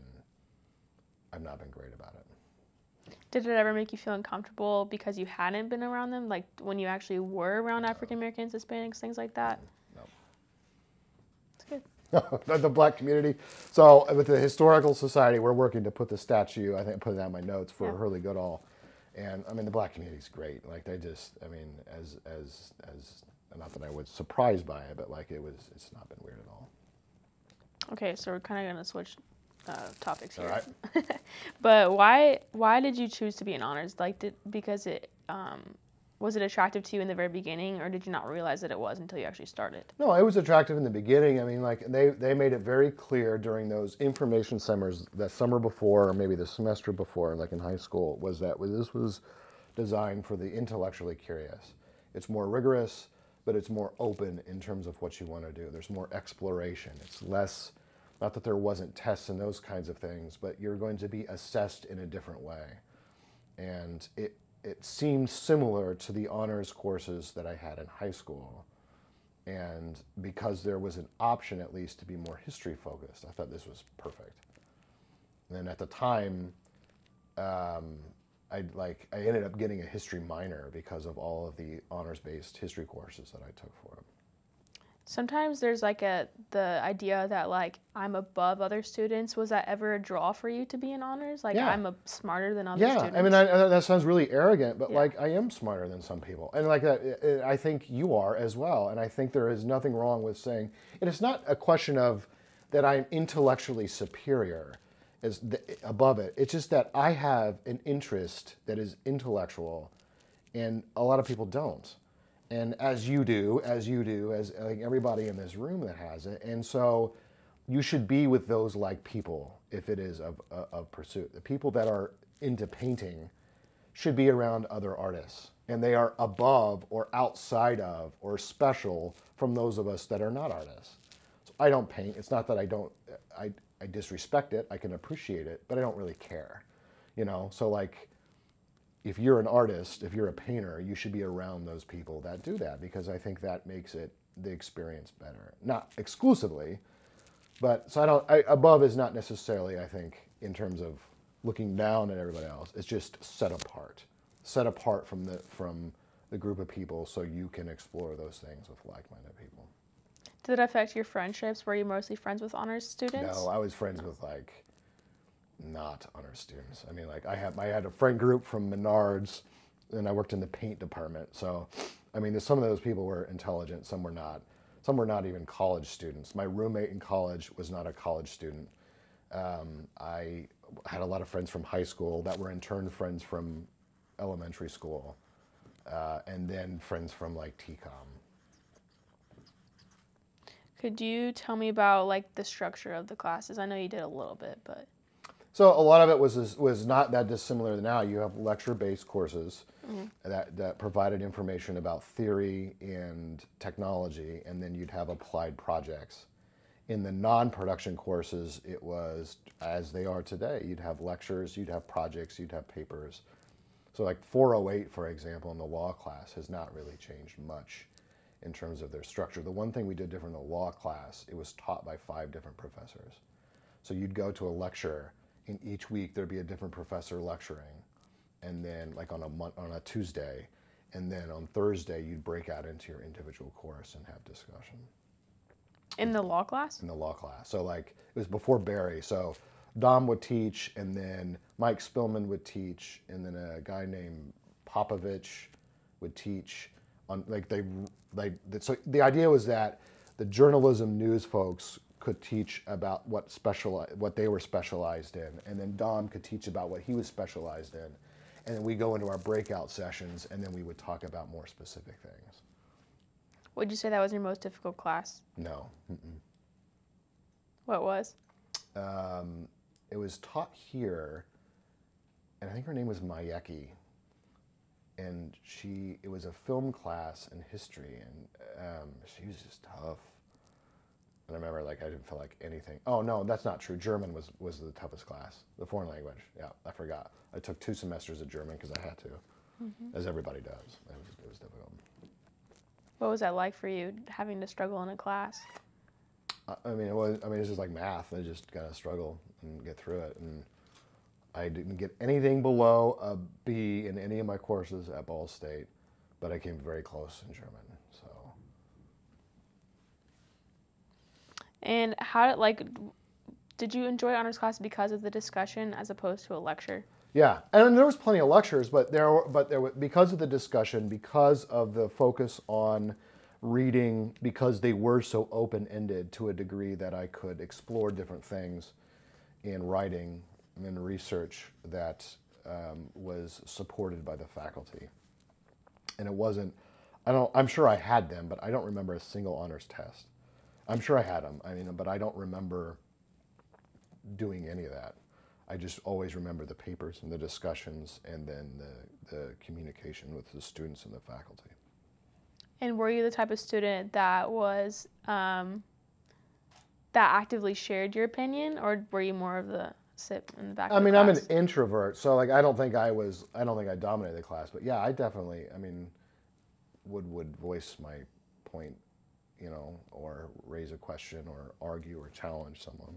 I've not been great about it. did it ever make you feel uncomfortable because you hadn't been around them? Like when you actually were around African Americans, Hispanics, things like that? No. It's good. the black community. So with the historical society, we're working to put the statue. I think I put it down in my notes for Yeah. Hurley Goodall, and I mean the black community is great. Like they just, I mean, as as as not that I was surprised by it, but like it was, it's not been weird at all. Okay, so we're kind of gonna switch uh, topics here. right. But why why did you choose to be in honors? Like, did because it um, was it attractive to you in the very beginning, or did you not realize that it was until you actually started? No, it was attractive in the beginning. I mean, like they, they made it very clear during those information summers, that summer before, or maybe the semester before, like in high school, was that this was designed for the intellectually curious. It's more rigorous, but it's more open in terms of what you want to do. There's more exploration. It's less, not that there wasn't tests and those kinds of things, but you're going to be assessed in a different way. And it, it seemed similar to the honors courses that I had in high school. And because there was an option at least to be more history focused, I thought this was perfect. And then at the time, um, I like I ended up getting a history minor because of all of the honors based history courses that I took for it. Sometimes there's like a the idea that like I'm above other students. Was that ever a draw for you to be in honors? Like Yeah. I'm a, smarter than other Yeah, students. I mean I, I- that sounds really arrogant, but Yeah. like I am smarter than some people, and like that, I think you are as well. And I think there is nothing wrong with saying, and it's not a question of that I'm intellectually superior, is the, above it. It's just that I have an interest that is intellectual, and a lot of people don't. And as you do, as you do, as like everybody in this room that has it, and so you should be with those like people if it is of, of, of pursuit. The people that are into painting should be around other artists, and they are above or outside of or special from those of us that are not artists. So I don't paint. It's not that I don't. I I disrespect it. I can appreciate it, but I don't really care. You know. So like if you're an artist, if you're a painter, you should be around those people that do that because I think that makes it the experience better. Not exclusively, but so I don't. I, above is not necessarily, I think, in terms of looking down at everybody else. It's just set apart, set apart from the from the group of people, so you can explore those things with like-minded people. Did it affect your friendships? Were you mostly friends with honors students? No, I was friends with like not on our students. I mean, like I had I had a friend group from Menards, and I worked in the paint department. So, I mean, some of those people were intelligent, some were not. Some were not even college students. My roommate in college was not a college student. Um, I had a lot of friends from high school that were in turn friends from elementary school, uh, and then friends from like TCOM. Could you tell me about like the structure of the classes? I know you did a little bit, but So a lot of it was was not that dissimilar now. You have lecture-based courses mm-hmm. that, that provided information about theory and technology, and then you'd have applied projects. In the non-production courses, it was as they are today. You'd have lectures, you'd have projects, you'd have papers. So like 408, for example, in the law class has not really changed much in terms of their structure. The one thing we did different in the law class, it was taught by five different professors. So you'd go to a lecture, and each week there'd be a different professor lecturing, and then like on a mon- on a Tuesday, and then on Thursday you'd break out into your individual course and have discussion In the law class? in the law class. So like it was before Barry. So Dom would teach, and then Mike Spillman would teach, and then a guy named Popovich would teach. On like they like so the idea was that the journalism news folks could teach about what special what they were specialized in, and then Dom could teach about what he was specialized in, and then we go into our breakout sessions, and then we would talk about more specific things. Would you say that was your most difficult class? No. Mm-mm. What was? um, it was taught here, and I think her name was Mayeki, and she it was a film class in history, and um, she was just tough. And I remember like I didn't feel like anything. Oh no, that's not true. German was was the toughest class, the foreign language. Yeah, I forgot. I took two semesters of German because I had to, mm-hmm. as everybody does. It was, it was difficult. What was that like for you having to struggle in a class? I I mean, it was. I mean, it's just like math. I just gotta struggle and get through it. And I didn't get anything below a B in any of my courses at Ball State, but I came very close in German. So And how did like did you enjoy honors class because of the discussion as opposed to a lecture? yeah, and there was plenty of lectures, but there, were, but there, were, because of the discussion, because of the focus on reading, because they were so open-ended to a degree that I could explore different things in writing and research that um, was supported by the faculty. And it wasn't, I don't, I'm sure I had them, but I don't remember a single honors test. I'm sure I had them, I mean, but I don't remember doing any of that. I just always remember the papers and the discussions and then the, the communication with the students and the faculty. And were you the type of student that was um, that actively shared your opinion, or were you more of the sit in the back? I mean, I'm an introvert, so like I don't think I was, I don't think I dominated the class, but yeah, I definitely, I mean, would would voice my point, you know, or raise a question or argue or challenge someone.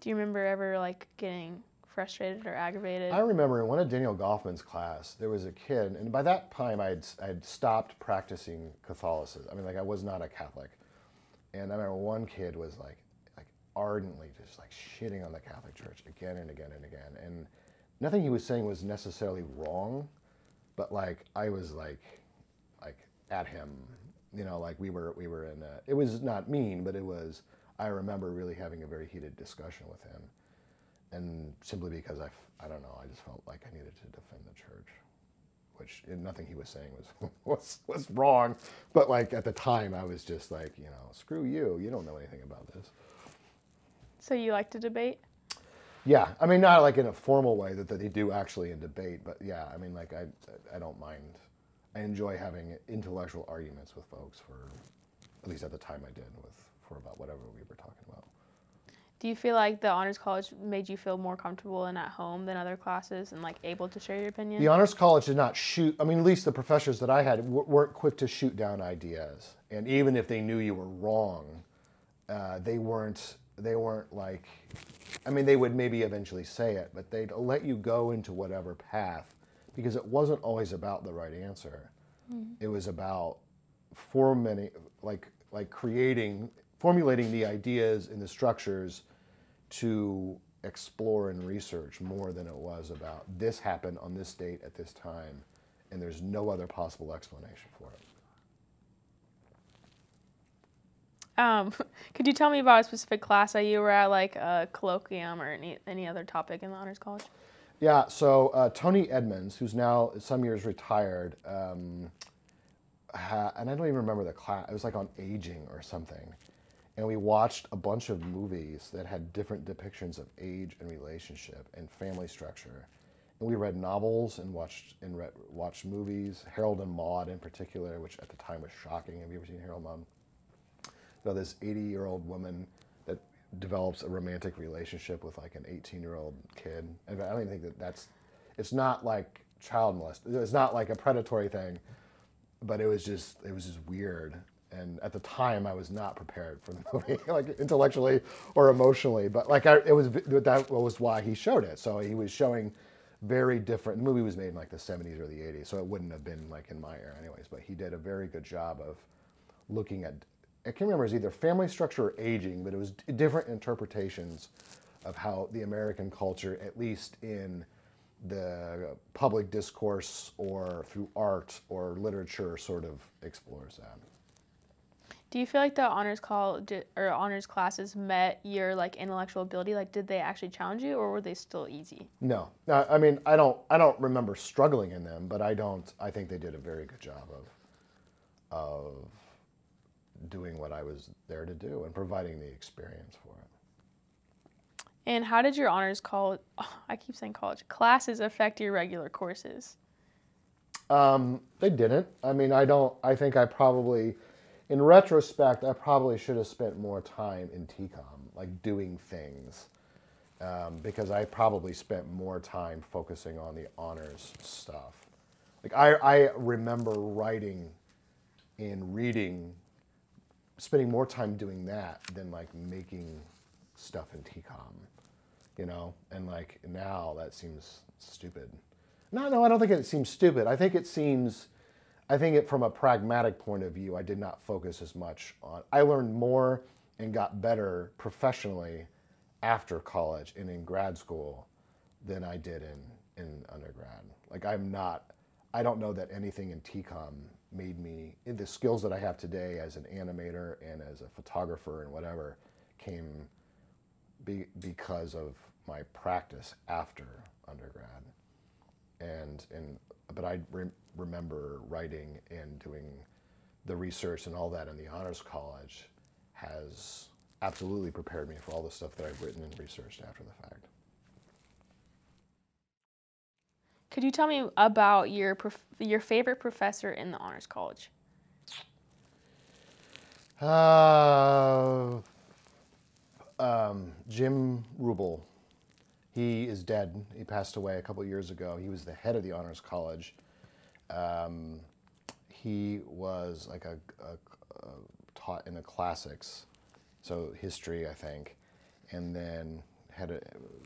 Do you remember ever like getting frustrated or aggravated? I remember in one of Daniel Goffman's class, there was a kid, and by that time I had, I had stopped practicing Catholicism. I mean, like I was not a Catholic, and I remember one kid was like, like ardently just like shitting on the Catholic Church again and again and again, and nothing he was saying was necessarily wrong, but like I was like, like at him, you know, like we were we were in a. It was not mean, but it was. I remember really having a very heated discussion with him and simply because I, I don't know, I just felt like I needed to defend the church, which nothing he was saying was was was wrong, but like at the time I was just like, you know, screw you, you don't know anything about this. so you like to debate? Yeah, I mean not like in a formal way that, that they do actually in debate, but yeah, I mean like I I don't mind, I enjoy having intellectual arguments with folks for, at least at the time I did with for about whatever we were talking about. Do you feel like the honors college made you feel more comfortable and at home than other classes and like able to share your opinion? The honors college did not shoot. I mean, at least the professors that I had w- weren't quick to shoot down ideas, and even if they knew you were wrong, uh, they weren't. They weren't like. I mean, they would maybe eventually say it, but they'd let you go into whatever path, because it wasn't always about the right answer. It was about forming, like like creating, formulating the ideas and the structures to explore and research more than it was about this happened on this date at this time and there's no other possible explanation for it. Um, could you tell me about a specific class that you were at, like a colloquium or any any other topic in the honors college? Yeah, so uh, Tony Edmonds, who's now some years retired, um, ha- and I don't even remember the class, it was like on aging or something. And we watched a bunch of movies that had different depictions of age and relationship and family structure. And we read novels and watched and read, watched movies, Harold and Maude in particular, which at the time was shocking. Have you ever seen Harold and Maude? about this 80 year old woman develops a romantic relationship with like an 18 year old kid. And I don't even think that that's, it's not like child molest. It's not like a predatory thing, but it was just, it was just weird. And at the time, I was not prepared for the movie, like intellectually or emotionally. But like, I, it was that was why he showed it. So he was showing very different. The movie was made in like the 70s or the 80s, so it wouldn't have been like in my era, anyways. But he did a very good job of looking at. I can't remember it was either family structure or aging, but it was different interpretations of how the American culture, at least in the public discourse or through art or literature, sort of explores that. Do you feel like the honors call or honors classes met your like intellectual ability? Like, did they actually challenge you, or were they still easy? No, no. I mean, I don't. I don't remember struggling in them, but I don't. I think they did a very good job of of doing what I was there to do and providing the experience for it. And how did your honors college? I keep saying college classes affect your regular courses? Um, they didn't. I mean, I don't. I think I probably, in retrospect, I probably should have spent more time in TCOM, like doing things, um, because I probably spent more time focusing on the honors stuff. Like I, I remember writing and reading, spending more time doing that than like making stuff in TCOM, you know. And like now that seems stupid. No, no, I don't think it seems stupid. I think it seems, I think it from a pragmatic point of view, I did not focus as much on. I learned more and got better professionally after college and in grad school than I did in in undergrad. Like I'm not, I don't know that anything in TCOM made me the skills that I have today as an animator and as a photographer and whatever came be, because of my practice after undergrad and and but I re- remember writing and doing the research and all that in the honors college has absolutely prepared me for all the stuff that I've written and researched after the fact. Could you tell me about your your favorite professor in the honors college? Uh, um, Jim Ruebel. He is dead. He passed away a couple years ago. He was the head of the honors college. Um, he was like a, a, a taught in the classics, so history, I think, and then headed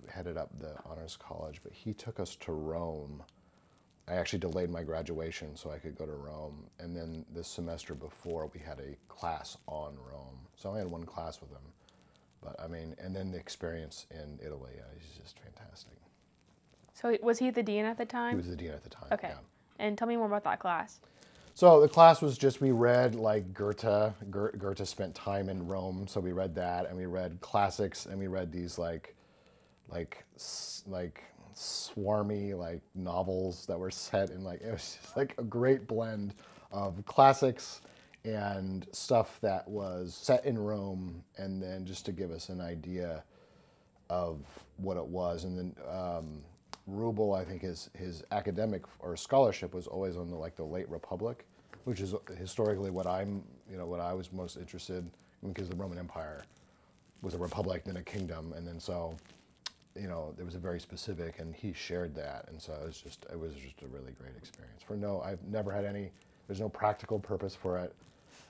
headed up the honors college. But he took us to Rome. I actually delayed my graduation so I could go to Rome, and then this semester before we had a class on Rome. So I had one class with him. But I mean, and then the experience in Italy uh, is just fantastic. So was he the dean at the time? He was the dean at the time. Okay. yeah. And tell me more about that class. So the class was just we read like. Goethe Goethe spent time in Rome, so we read that, and we read classics, and we read these like, like, like swarmy like novels that were set in like it was just like a great blend of classics and stuff that was set in Rome, and then just to give us an idea of what it was. And then um, Ruebel, I think his his academic or scholarship was always on the like the late Republic, which is historically what I'm you know what I was most interested in because the Roman Empire was a republic, then a kingdom, and then so you know there was a very specific, and he shared that, and so it was just it was just a really great experience. For no, I've never had any. There's no practical purpose for it.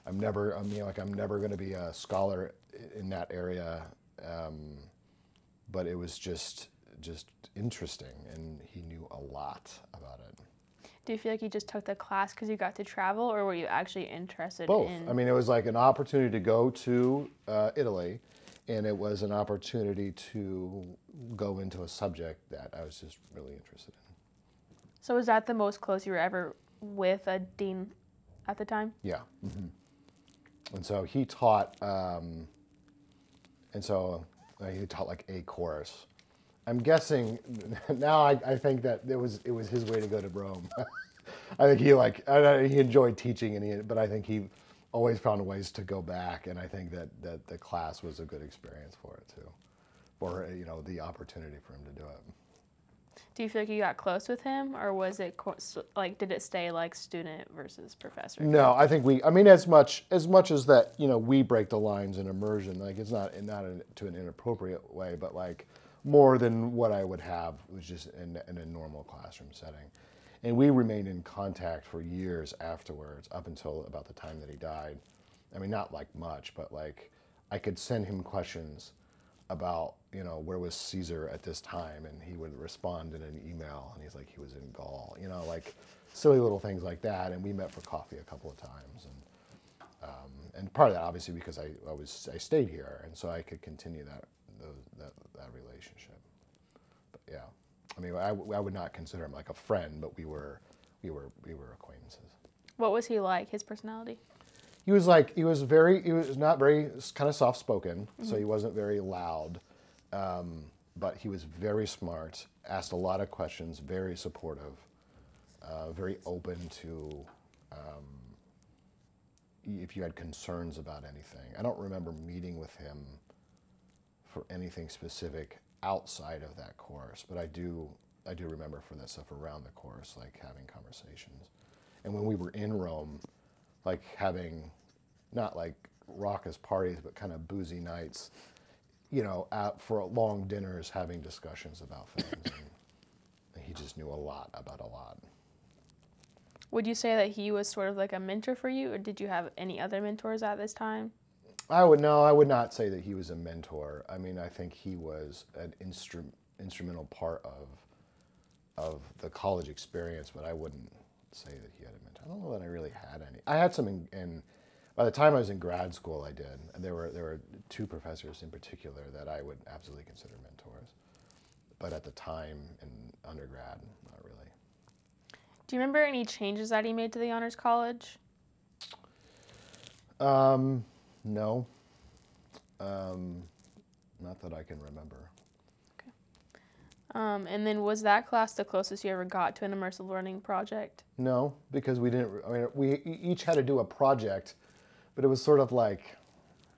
I'm never. I mean, like I'm never going to be a scholar in that area. Um, but it was just just interesting, and he knew a lot about it. Do you feel like you just took the class because you got to travel, or were you actually interested Both. in? I mean, it was like an opportunity to go to uh, Italy, and it was an opportunity to go into a subject that I was just really interested in. so was that the most close you were ever with a dean at the time? Yeah. hmm And so he taught, um, and so uh, he taught like a course. I'm guessing now. I, I think that it was it was his way to go to Rome. I think he like I he enjoyed teaching, and he but I think he always found ways to go back, and I think that that the class was a good experience for it too, for you know the opportunity for him to do it. Do you feel like you got close with him, or was it like did it stay like student versus professor? No, I think we. I mean, as much as much as that, you know, we break the lines in immersion. Like it's not not in, to an inappropriate way, but like more than what I would have was just in, in a normal classroom setting. And we remained in contact for years afterwards, up until about the time that he died. I mean, not like much, but like I could send him questions about you know where was Caesar at this time, and he would respond in an email, and he's like he was in Gaul, you know, like silly little things like that. And we met for coffee a couple of times, and um, and part of that obviously because I, I was I stayed here, and so I could continue that that that relationship. But yeah, I mean I would not consider him like a friend, but we were we were we were acquaintances. What was he like? His personality? He was like he was very he was not very kind of soft spoken, so he wasn't very loud, um, but he was very smart. Asked a lot of questions, very supportive, uh, very open to um, if you had concerns about anything. I don't remember meeting with him for anything specific outside of that course, but I do I do remember for that stuff around the course, like having conversations. And when we were in Rome, like having not like raucous parties, but kind of boozy nights, you know, out for long dinners, having discussions about things. and he just knew a lot about a lot. Would you say that he was sort of like a mentor for you, or did you have any other mentors at this time? I would no, I would not say that he was a mentor. I mean, I think he was an instru- instrumental part of of the college experience, but I wouldn't say that he had a mentor. I don't know that I really had any. I had some in, in by the time I was in grad school, I did, and there were there were two professors in particular that I would absolutely consider mentors. But at the time in undergrad, not really. Do you remember any changes that he made to the honors college? Um, no. Um, not that I can remember. Um, and then was that class the closest you ever got to an immersive learning project? No, because we didn't. I mean, we each had to do a project, but it was sort of like,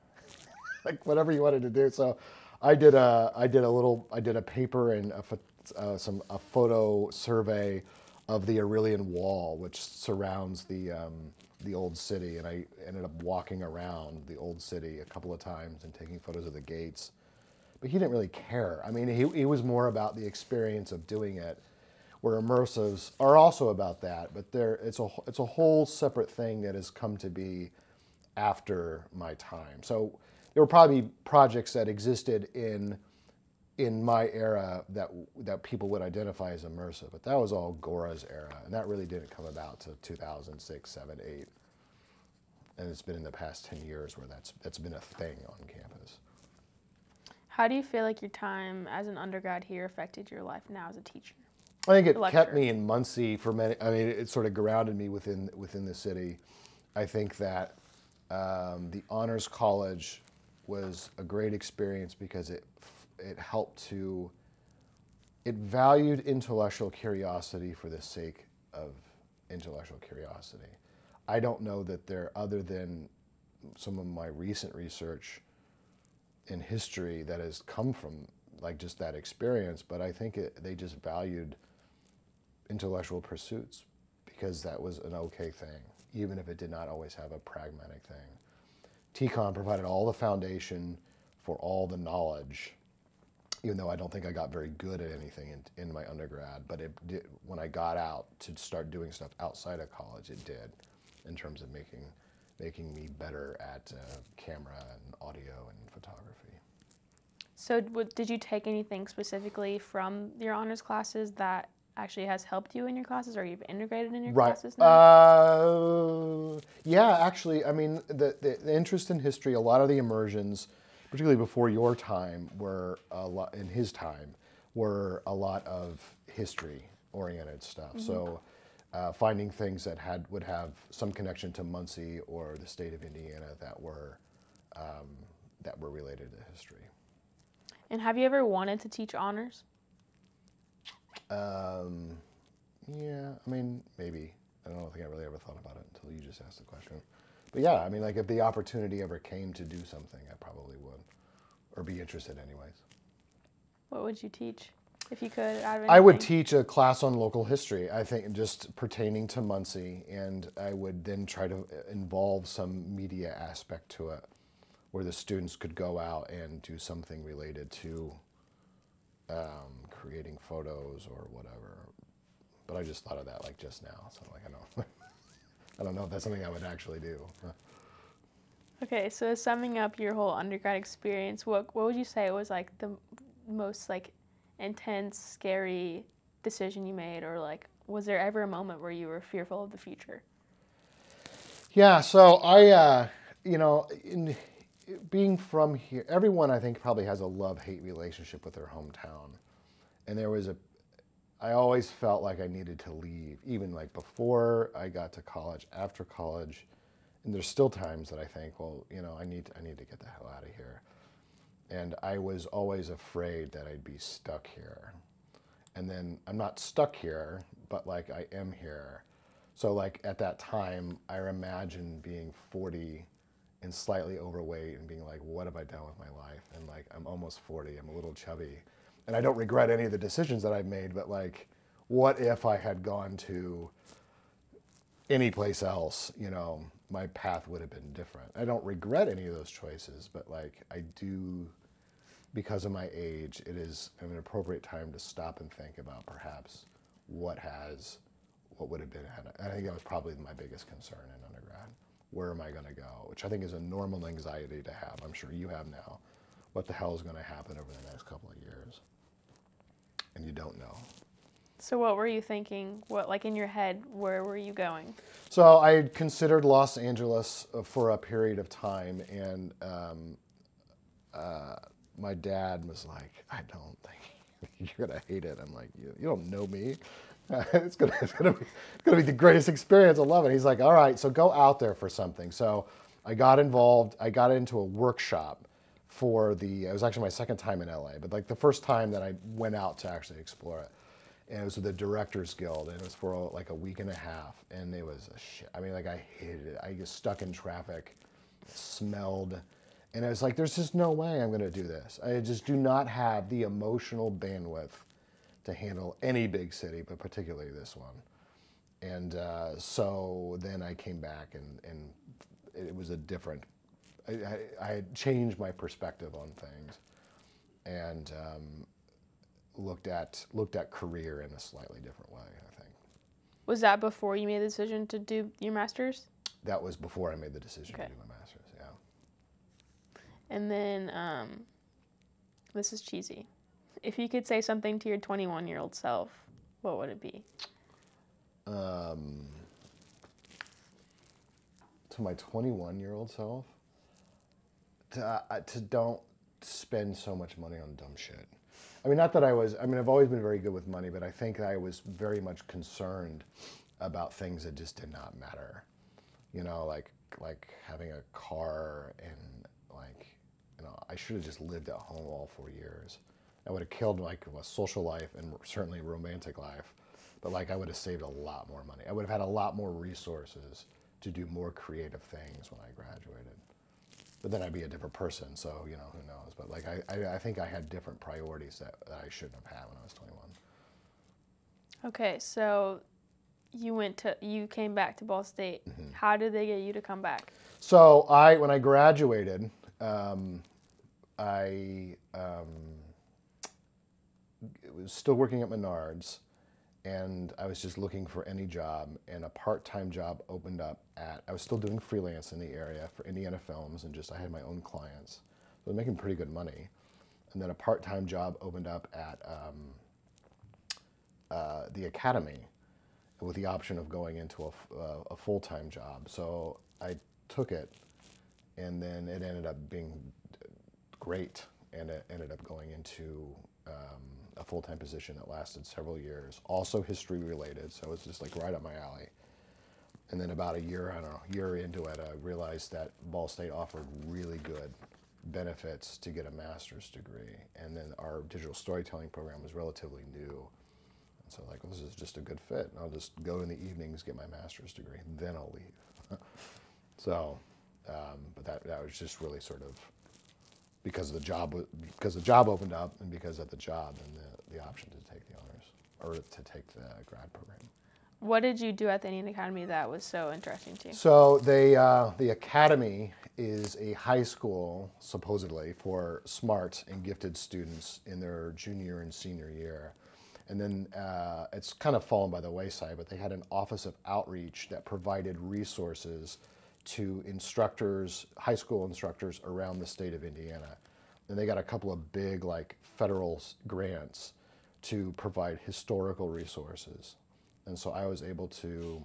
like whatever you wanted to do. So, I did a I did a little I did a paper and a, uh, some a photo survey of the Aurelian Wall, which surrounds the um, the old city, and I ended up walking around the old city a couple of times and taking photos of the gates. But he didn't really care. I mean, he, he was more about the experience of doing it where immersives are also about that, but there it's a it's a whole separate thing that has come to be after my time. So there were probably projects that existed in in my era that that people would identify as immersive, but that was all Gora's era, and that really didn't come about to 2006, 7, 8. And it's been in the past 10 years where that's that's been a thing on campus. How do you feel like your time as an undergrad here affected your life now as a teacher? I think it lecture. kept me in Muncie for many. I mean, it sort of grounded me within within the city. I think that um, the honors college was a great experience because it it helped to it valued intellectual curiosity for the sake of intellectual curiosity. I don't know that there, other than some of my recent research in history that has come from like just that experience, but I think it, they just valued intellectual pursuits because that was an okay thing, even if it did not always have a pragmatic thing. TCOM provided all the foundation for all the knowledge, even though I don't think I got very good at anything in, in my undergrad. But it did, when I got out to start doing stuff outside of college, it did, in terms of making making me better at uh, camera and audio and photography. So, did you take anything specifically from your honors classes that actually has helped you in your classes, or you've integrated in your Right. classes now? Uh, yeah, actually, I mean, the, the, the interest in history, a lot of the immersions, particularly before your time, were a lot, in his time, were a lot of history oriented stuff. So uh, finding things that had would have some connection to Muncie or the state of Indiana that were um, that were related to history. and have you ever wanted to teach honors? Um, yeah, I mean, maybe. I don't think I really ever thought about it until you just asked the question. But yeah, I mean, like if the opportunity ever came to do something, I probably would, or be interested anyways. What would you teach if you could? I would teach a class on local history, I think just pertaining to Muncie, and I would then try to involve some media aspect to it, where the students could go out and do something related to um, creating photos or whatever. But I just thought of that like just now, so like I don't know, I don't know if that's something I would actually do. Okay, so summing up your whole undergrad experience, what what would you say was like the most like intense, scary decision you made, or like was there ever a moment where you were fearful of the future? Yeah, so I, uh, you know, in, being from here, everyone I think probably has a love hate relationship with their hometown. And there was a, I always felt like I needed to leave, even like before I got to college, after college. And there's still times that I think, well, you know, I need, to, I need to get the hell out of here. And I was always afraid that I'd be stuck here. And then I'm not stuck here, but like I am here. So like at that time, I imagine being 40 and slightly overweight and being like, what have I done with my life? And like, I'm almost 40, I'm a little chubby. And I don't regret any of the decisions that I've made, but like, what if I had gone to any place else, you know, my path would have been different. I don't regret any of those choices, but like, I do, because of my age, it is an appropriate time to stop and think about perhaps what has, what would have been. And I think that was probably my biggest concern in undergrad where am I going to go? Which I think is a normal anxiety to have. I'm sure you have now. What the hell is going to happen over the next couple of years? And you don't know. So what were you thinking? What like in your head? Where were you going? So I had considered Los Angeles uh, for a period of time, and um, uh, my dad was like, "I don't think you're gonna hate it." I'm like, "You, you don't know me." it's gonna, it's gonna be, it's gonna be the greatest experience. I love it. He's like, all right, so go out there for something. So I got involved. I got into a workshop for the. It was actually my second time in LA, but like the first time that I went out to actually explore it. And it was with the Directors Guild, and it was for like a week and a half, and it was a shit. I mean, like I hated it. I just stuck in traffic, smelled, and I was like, "There's just no way I'm to do this. I just do not have the emotional bandwidth to handle any big city, but particularly this one. And uh, so then I came back and, and it was a different, I, I, changed my perspective on things and um, looked at looked at career in a slightly different way, I think. Was that before you made the decision to do your master's? That was before I made the decision okay. to do my master's, yeah. And then, um, this is cheesy. If you could say something to your 21 year old self, what would it be? Um, to my 21 year old self, to, uh, to don't spend so much money on dumb shit. I mean, not that I was, I mean, I've always been very good with money, but I think I was very much concerned about things that just did not matter. You know, like, like having a car and like, you know, I should have just lived at home all four years. I would have killed like a social life and certainly romantic life, but like I would have saved a lot more money. I would have had a lot more resources to do more creative things when I graduated. But then I'd be a different person, so you know who knows. But like I, I, I think I had different priorities that, that I shouldn't have had when I was 21. Okay, so you went to you came back to Ball State. Mm-hmm. How did they get you to come back? So I when I graduated, um, I um, was still working at Menards, and I was just looking for any job, and a part-time job opened up at. I was still doing freelance in the area for Indiana Films, and just I had my own clients, so I was making pretty good money, and then a part-time job opened up at um, uh, the Academy, with the option of going into a, uh, a full-time job. So I took it, and then it ended up being great, and it ended up going into um, a full-time position that lasted several years, also history related, so it was just like right up my alley. And then about a year, I don't know, year into it, I realized that Ball State offered really good benefits to get a master's degree. And then our digital storytelling program was relatively new. And so like, well, this is just a good fit. And I'll just go in the evenings, get my master's degree, then I'll leave. so, um, but that, that was just really sort of because the job because the job opened up and because of the job and the, the option to take the honors or to take the grad program. What did you do at the Indiana Academy that was so interesting to you? So they uh, the academy is a high school supposedly for smart and gifted students in their junior and senior year. And then uh, it's kind of fallen by the wayside, but they had an office of outreach that provided resources to instructors, high school instructors around the state of Indiana. And they got a couple of big, like, federal grants to provide historical resources. And so I was able to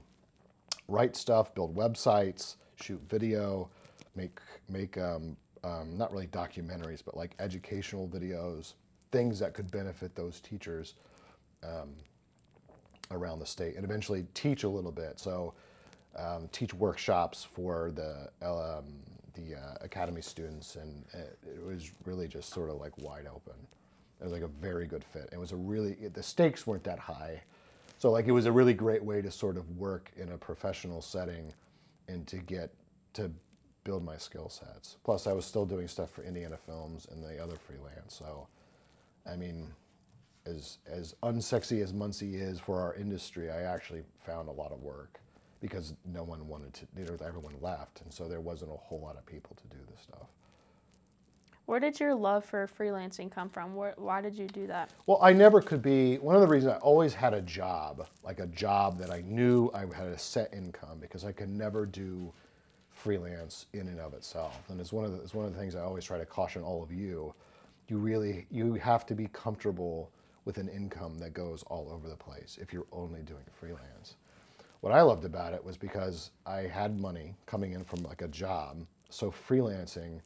write stuff, build websites, shoot video, make make um, um, not really documentaries, but like educational videos, things that could benefit those teachers um, around the state, and eventually teach a little bit. So um, teach workshops for the um, the uh, academy students, and it, it was really just sort of like wide open. It was like a very good fit. It was a really the stakes weren't that high, so like it was a really great way to sort of work in a professional setting, and to get to build my skill sets. Plus, I was still doing stuff for Indiana Films and the other freelance. So, I mean, as as unsexy as Muncie is for our industry, I actually found a lot of work because no one wanted to. You know, everyone left, and so there wasn't a whole lot of people to do this stuff. Where did your love for freelancing come from? Where, why did you do that? Well, I never could be. One of the reasons I always had a job, like a job that I knew I had a set income, because I could never do freelance in and of itself. And it's one of the, it's one of the things I always try to caution all of you. You really you have to be comfortable with an income that goes all over the place if you're only doing freelance. What I loved about it was because I had money coming in from like a job, so freelancing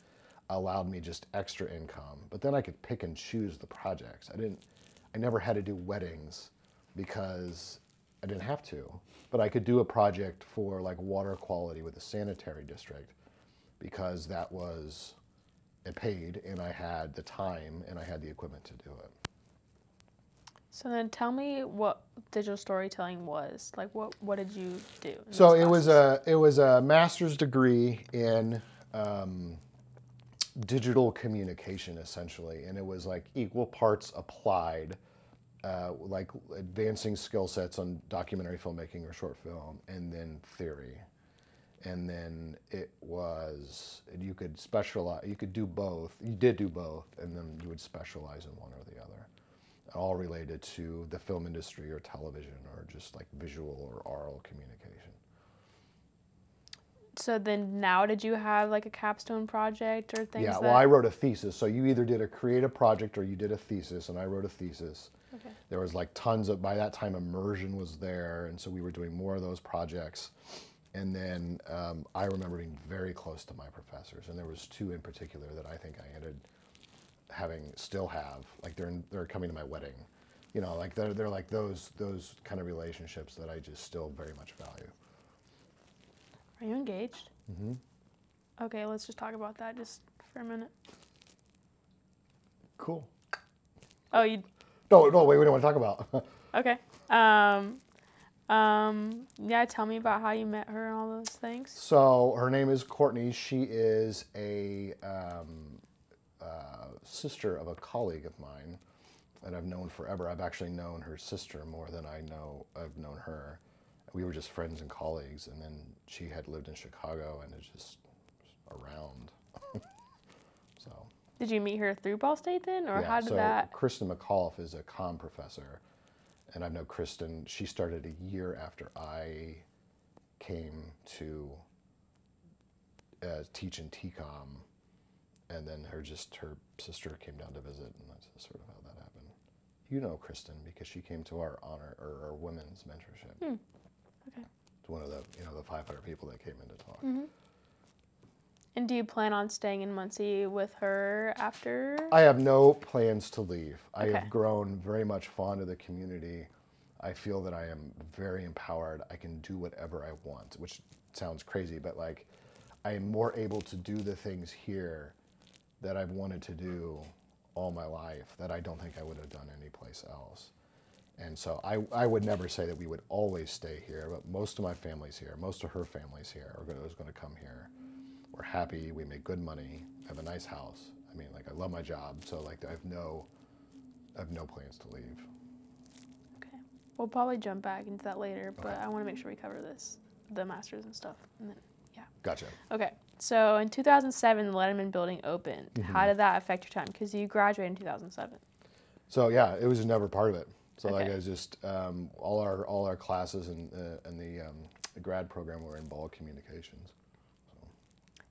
allowed me just extra income. But then I could pick and choose the projects. I didn't I never had to do weddings because I didn't have to. But I could do a project for like water quality with a sanitary district because that was it paid and I had the time and I had the equipment to do it. So then tell me what digital storytelling was. Like what what did you do? So it was a it was a master's degree in um, digital communication essentially, and it was like equal parts applied, uh, like advancing skill sets on documentary filmmaking or short film, and then theory, and then it was you could specialize, you could do both. You did do both, and then you would specialize in one or the other all related to the film industry or television or just like visual or oral communication. So then now did you have like a capstone project or things yeah, that well, I wrote a thesis. So you either did a creative project or you did a thesis, and I wrote a thesis. Okay. There was like tons of, by that time, immersion was there, and so we were doing more of those projects. And then um, I remember being very close to my professors, and there was two in particular that I think I ended having, still have, like they're in, they're coming to my wedding. You know, like they're, they're like those those kind of relationships that I just still very much value. Are you engaged? Mm-hmm. Okay, let's just talk about that just for a minute. Cool. Oh, you No, no, wait, we don't want to talk about. okay? Um, um, yeah. Tell me about how you met her and all those things. So her name is Courtney. She is a um, uh, sister of a colleague of mine that I've known forever. I've actually known her sister more than I know I've known her. We were just friends and colleagues, and then she had lived in Chicago and is just around. so Did you meet her through Ball State then, or yeah, how did so that? Kristen McCauliff is a comm professor, and I've known Kristen. She started a year after I came to uh, teach in TCOM, and then her just her sister came down to visit, and that's sort of how that happened. You know Kristen because she came to our honor or our women's mentorship. Hmm. Okay. It's one of the you know the 500 people that came in to talk. Mm-hmm. And do you plan on staying in Muncie with her after? I have no plans to leave. I have grown very much fond of the community. I feel that I am very empowered. I can do whatever I want, which sounds crazy, but like I am more able to do the things here that I've wanted to do all my life that I don't think I would have done anyplace else. And so I, I would never say that we would always stay here, but most of my family's here. Most of her family's here or is going to come here. We're happy. We make good money. I have a nice house. I mean, like I love my job, so like I have no, I have no plans to leave. Okay. We'll probably jump back into that later, but I want to make sure we cover this, the masters and stuff. And then, yeah. Gotcha. okay. So in 2007, the Letterman Building opened. Mm-hmm. How did that affect your time? Because you graduated in 2007. So yeah, it was never part of it. So like I was just um, all our all our classes and uh, and the, um, the grad program were in ball communications.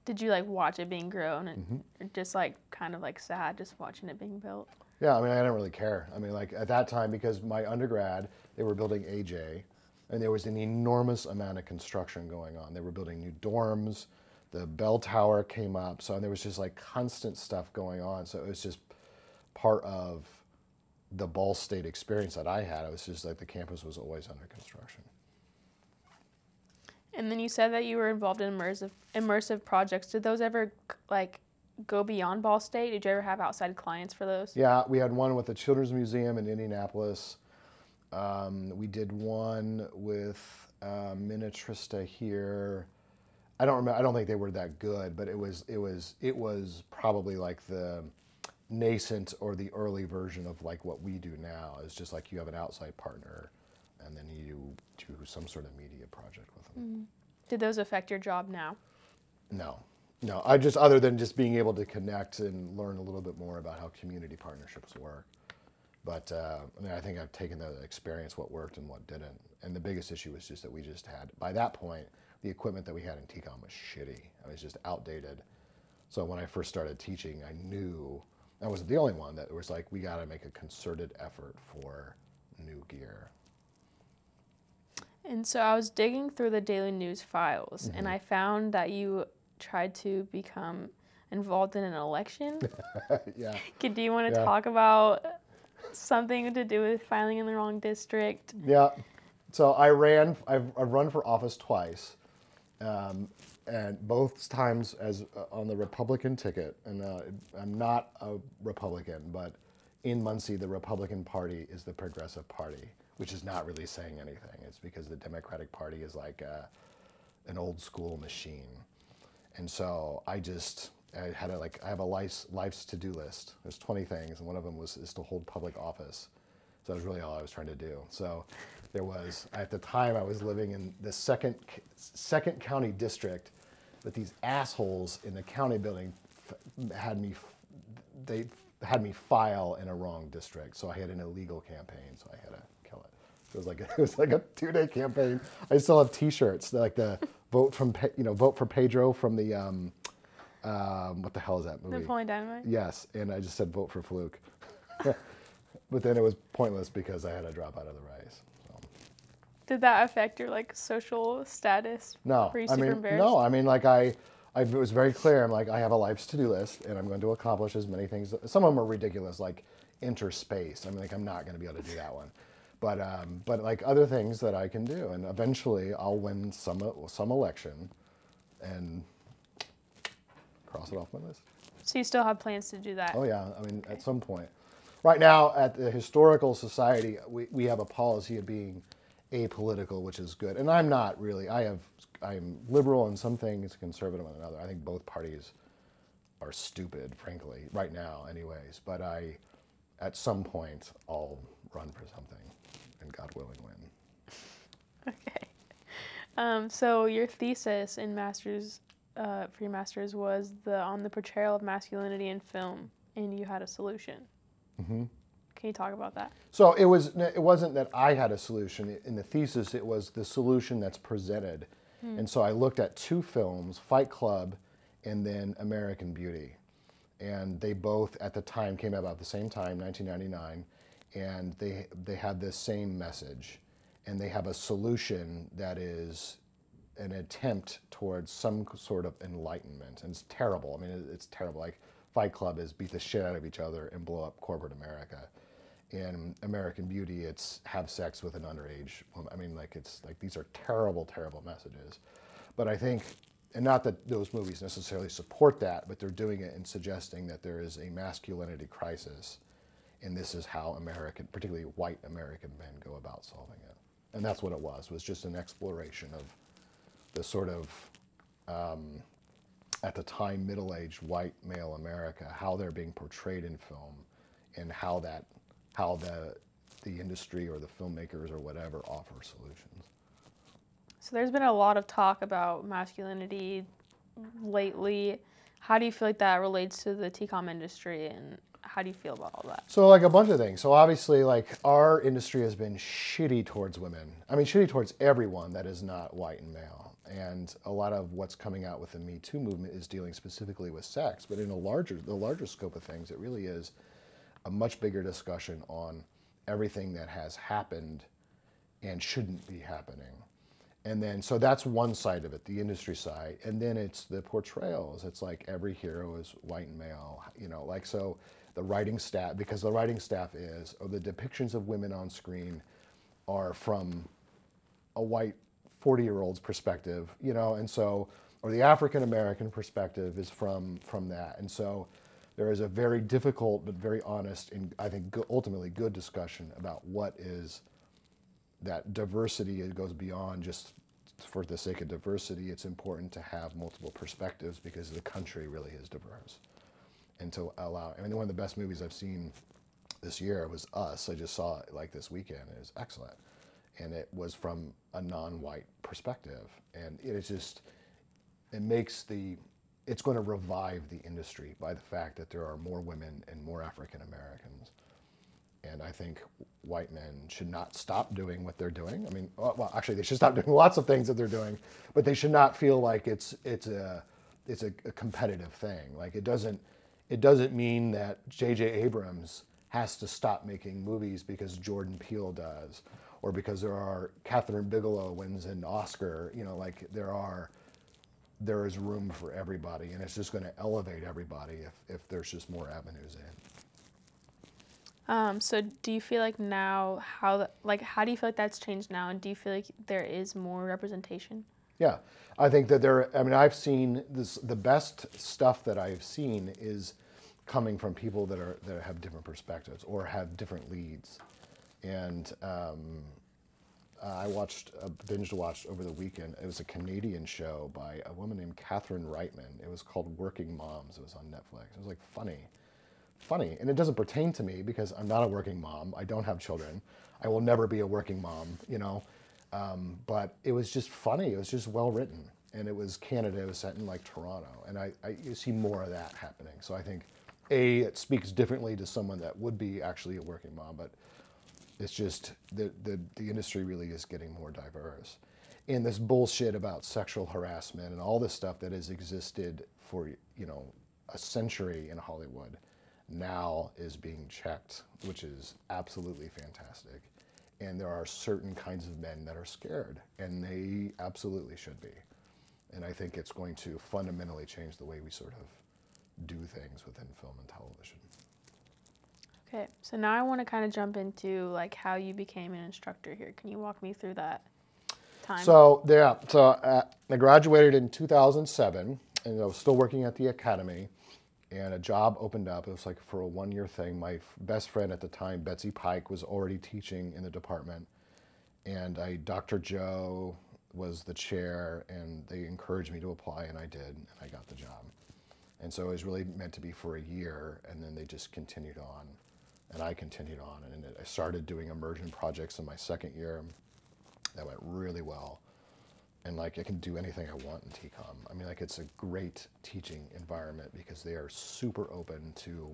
Did you like watch it being grown and Mm-hmm. just like kind of like sad just watching it being built? Yeah, I mean, I didn't really care. I mean, like at that time, because my undergrad, they were building AJ, and there was an enormous amount of construction going on. They were building new dorms, the bell tower came up, so there was just like constant stuff going on. So it was just part of the Ball State experience that I had. It was just like the campus was always under construction. And then you said that you were involved in immersive immersive projects. Did those ever like go beyond Ball State? Did you ever have outside clients for those? Yeah, we had one with the Children's Museum in Indianapolis. Um, we did one with uh, Minnetrista here. I don't remember. I don't think they were that good, but it was it was it was probably like the nascent or the early version of like what we do now. It's just like you have an outside partner, and then you do some sort of media project with them. Did those affect your job now? No, no. I just other than just being able to connect and learn a little bit more about how community partnerships work. But uh, I mean, I think I've taken the experience, what worked and what didn't. And the biggest issue was just that we just had, by that point, the equipment that we had in TCOM was shitty. It was just outdated. So when I first started teaching, I knew I wasn't the only one that was like, we got to make a concerted effort for new gear. And so I was digging through the Daily News files Mm-hmm. and I found that you tried to become involved in an election. yeah. Could, do you want to Yeah. talk about something to do with filing in the wrong district? Yeah. So I ran. I've, I've run for office twice, um, and both times as uh, on the Republican ticket. And uh, I'm not a Republican, but in Muncie, the Republican Party is the Progressive Party, which is not really saying anything. It's because the Democratic Party is like uh, an old school machine. And so I just I had a like I have a life's life's to do list. There's 20 things, and one of them was is to hold public office. So that was really all I was trying to do. So there was at the time I was living in the second second county district, but these assholes in the county building f- had me they had me file in a wrong district. So I had an illegal campaign. So I had to kill it. It was like it was like a two day campaign. I still have T-shirts like the vote from you know vote for Pedro from the um, um, what the hell is that movie? Napoleon Dynamite? Yes, and I just said vote for Flook. but then it was pointless because I had to drop out of the race. Did that affect your like social status? No, Were you I mean, embarrassed? no, I mean, like I, I it was very clear. I'm like, I have a life's to-do list, and I'm going to accomplish as many things. Some of them are ridiculous, like interspace. I'm like I'm not going to be able to do that one, but um, but like other things that I can do, and eventually I'll win some some election, and cross it off my list. So you still have plans to do that? Oh yeah, I mean at some point. Right now at the Historical Society, we, we have a policy of being apolitical, which is good. And I'm not really. I have I'm liberal on some things, conservative on another. I think both parties are stupid, frankly, right now, anyways. But I, at some point, I'll run for something, and God willing, win. Okay. Um, so your thesis in masters uh, for your masters was the on the portrayal of masculinity in film, and you had a solution. Mm-hmm. Can you talk about that? So it was. It wasn't that I had a solution in the thesis. It was the solution that's presented, hmm. and so I looked at two films: Fight Club, and then American Beauty, and they both at the time came out about the same time, 1999, and they they had the same message, and they have a solution that is an attempt towards some sort of enlightenment, and it's terrible. I mean, it's terrible. Like Fight Club is beat the shit out of each other and blow up corporate America. In American Beauty, it's have sex with an underage woman. I mean, like it's like these are terrible, terrible messages. But I think, and not that those movies necessarily support that, but they're doing it in suggesting that there is a masculinity crisis, and this is how American, particularly white American men, go about solving it. And that's what it was. Was just an exploration of the sort of um, at the time middle-aged white male America, how they're being portrayed in film, and how that how the the industry or the filmmakers or whatever offer solutions. So there's been a lot of talk about masculinity lately. How do you feel like that relates to the TCOM industry, and how do you feel about all that? So like a bunch of things. So obviously like our industry has been shitty towards women. I mean shitty towards everyone that is not white and male. And a lot of what's coming out with the Me Too movement is dealing specifically with sex, but in a larger, the larger scope of things, it really is a much bigger discussion on everything that has happened and shouldn't be happening. And then, so that's one side of it, the industry side. And then it's the portrayals. It's like every hero is white and male, you know, like so the writing staff, because the writing staff is, or the depictions of women on screen are from a white 40 year old's perspective, you know, and so, or the African American perspective is from, from that. And so there is a very difficult but very honest and I think ultimately good discussion about what is that diversity. It goes beyond just for the sake of diversity it's important to have multiple perspectives because the country really is diverse. And to allow i mean one of the best movies i've seen this year was us. I just saw it like this weekend. It was excellent. And it was from a non-white perspective. And it is just it makes the it's going to revive the industry by the fact that there are more women and more african americans and I think white men should not stop doing what they're doing. I mean, oh, well, actually, they should stop doing lots of things that they're doing, but they should not feel like it's it's a it's a, a competitive thing. Like it doesn't it doesn't mean that J.J. Abrams has to stop making movies because Jordan Peele does, or because there are Kathryn Bigelow wins an Oscar. You know, like there are there is room for everybody, and it's just going to elevate everybody if if there's just more avenues in. Um, so do you feel like now how like how do you feel like that's changed now, and do you feel like there is more representation? Yeah, I think that there. I mean, I've seen this. The best stuff that I've seen is coming from people that are that have different perspectives or have different leads. And um, I watched a binge watched over the weekend. It was a Canadian show by a woman named Catherine Reitman. It was called Working Moms. It was on Netflix. It was like funny funny. And it doesn't pertain to me because I'm not a working mom. I don't have children. I will never be a working mom, you know. Um, but it was just funny. It was just well written. And it was Canada. It was set in like Toronto. And I, I you see more of that happening. So I think, A, it speaks differently to someone that would be actually a working mom. But it's just the, the, the industry really is getting more diverse. And this bullshit about sexual harassment and all this stuff that has existed for, you know, a century in Hollywood now is being checked, which is absolutely fantastic. And there are certain kinds of men that are scared, and they absolutely should be. And I think it's going to fundamentally change the way we sort of do things within film and television. Okay, so now I want to kind of jump into like how you became an instructor here. Can you walk me through that time? So yeah, so uh, I graduated in 2007, and I was still working at the academy and a job opened up. It was like for a one year thing. My best friend at the time, Betsy Pike, was already teaching in the department. And I, Dr. Joe was the chair, and they encouraged me to apply, and I did, and I got the job. And so it was really meant to be for a year, and then they just continued on. And I continued on, and I started doing immersion projects in my second year. That went really well and like I can do anything I want in TCOM. I mean, like it's a great teaching environment because they are super open to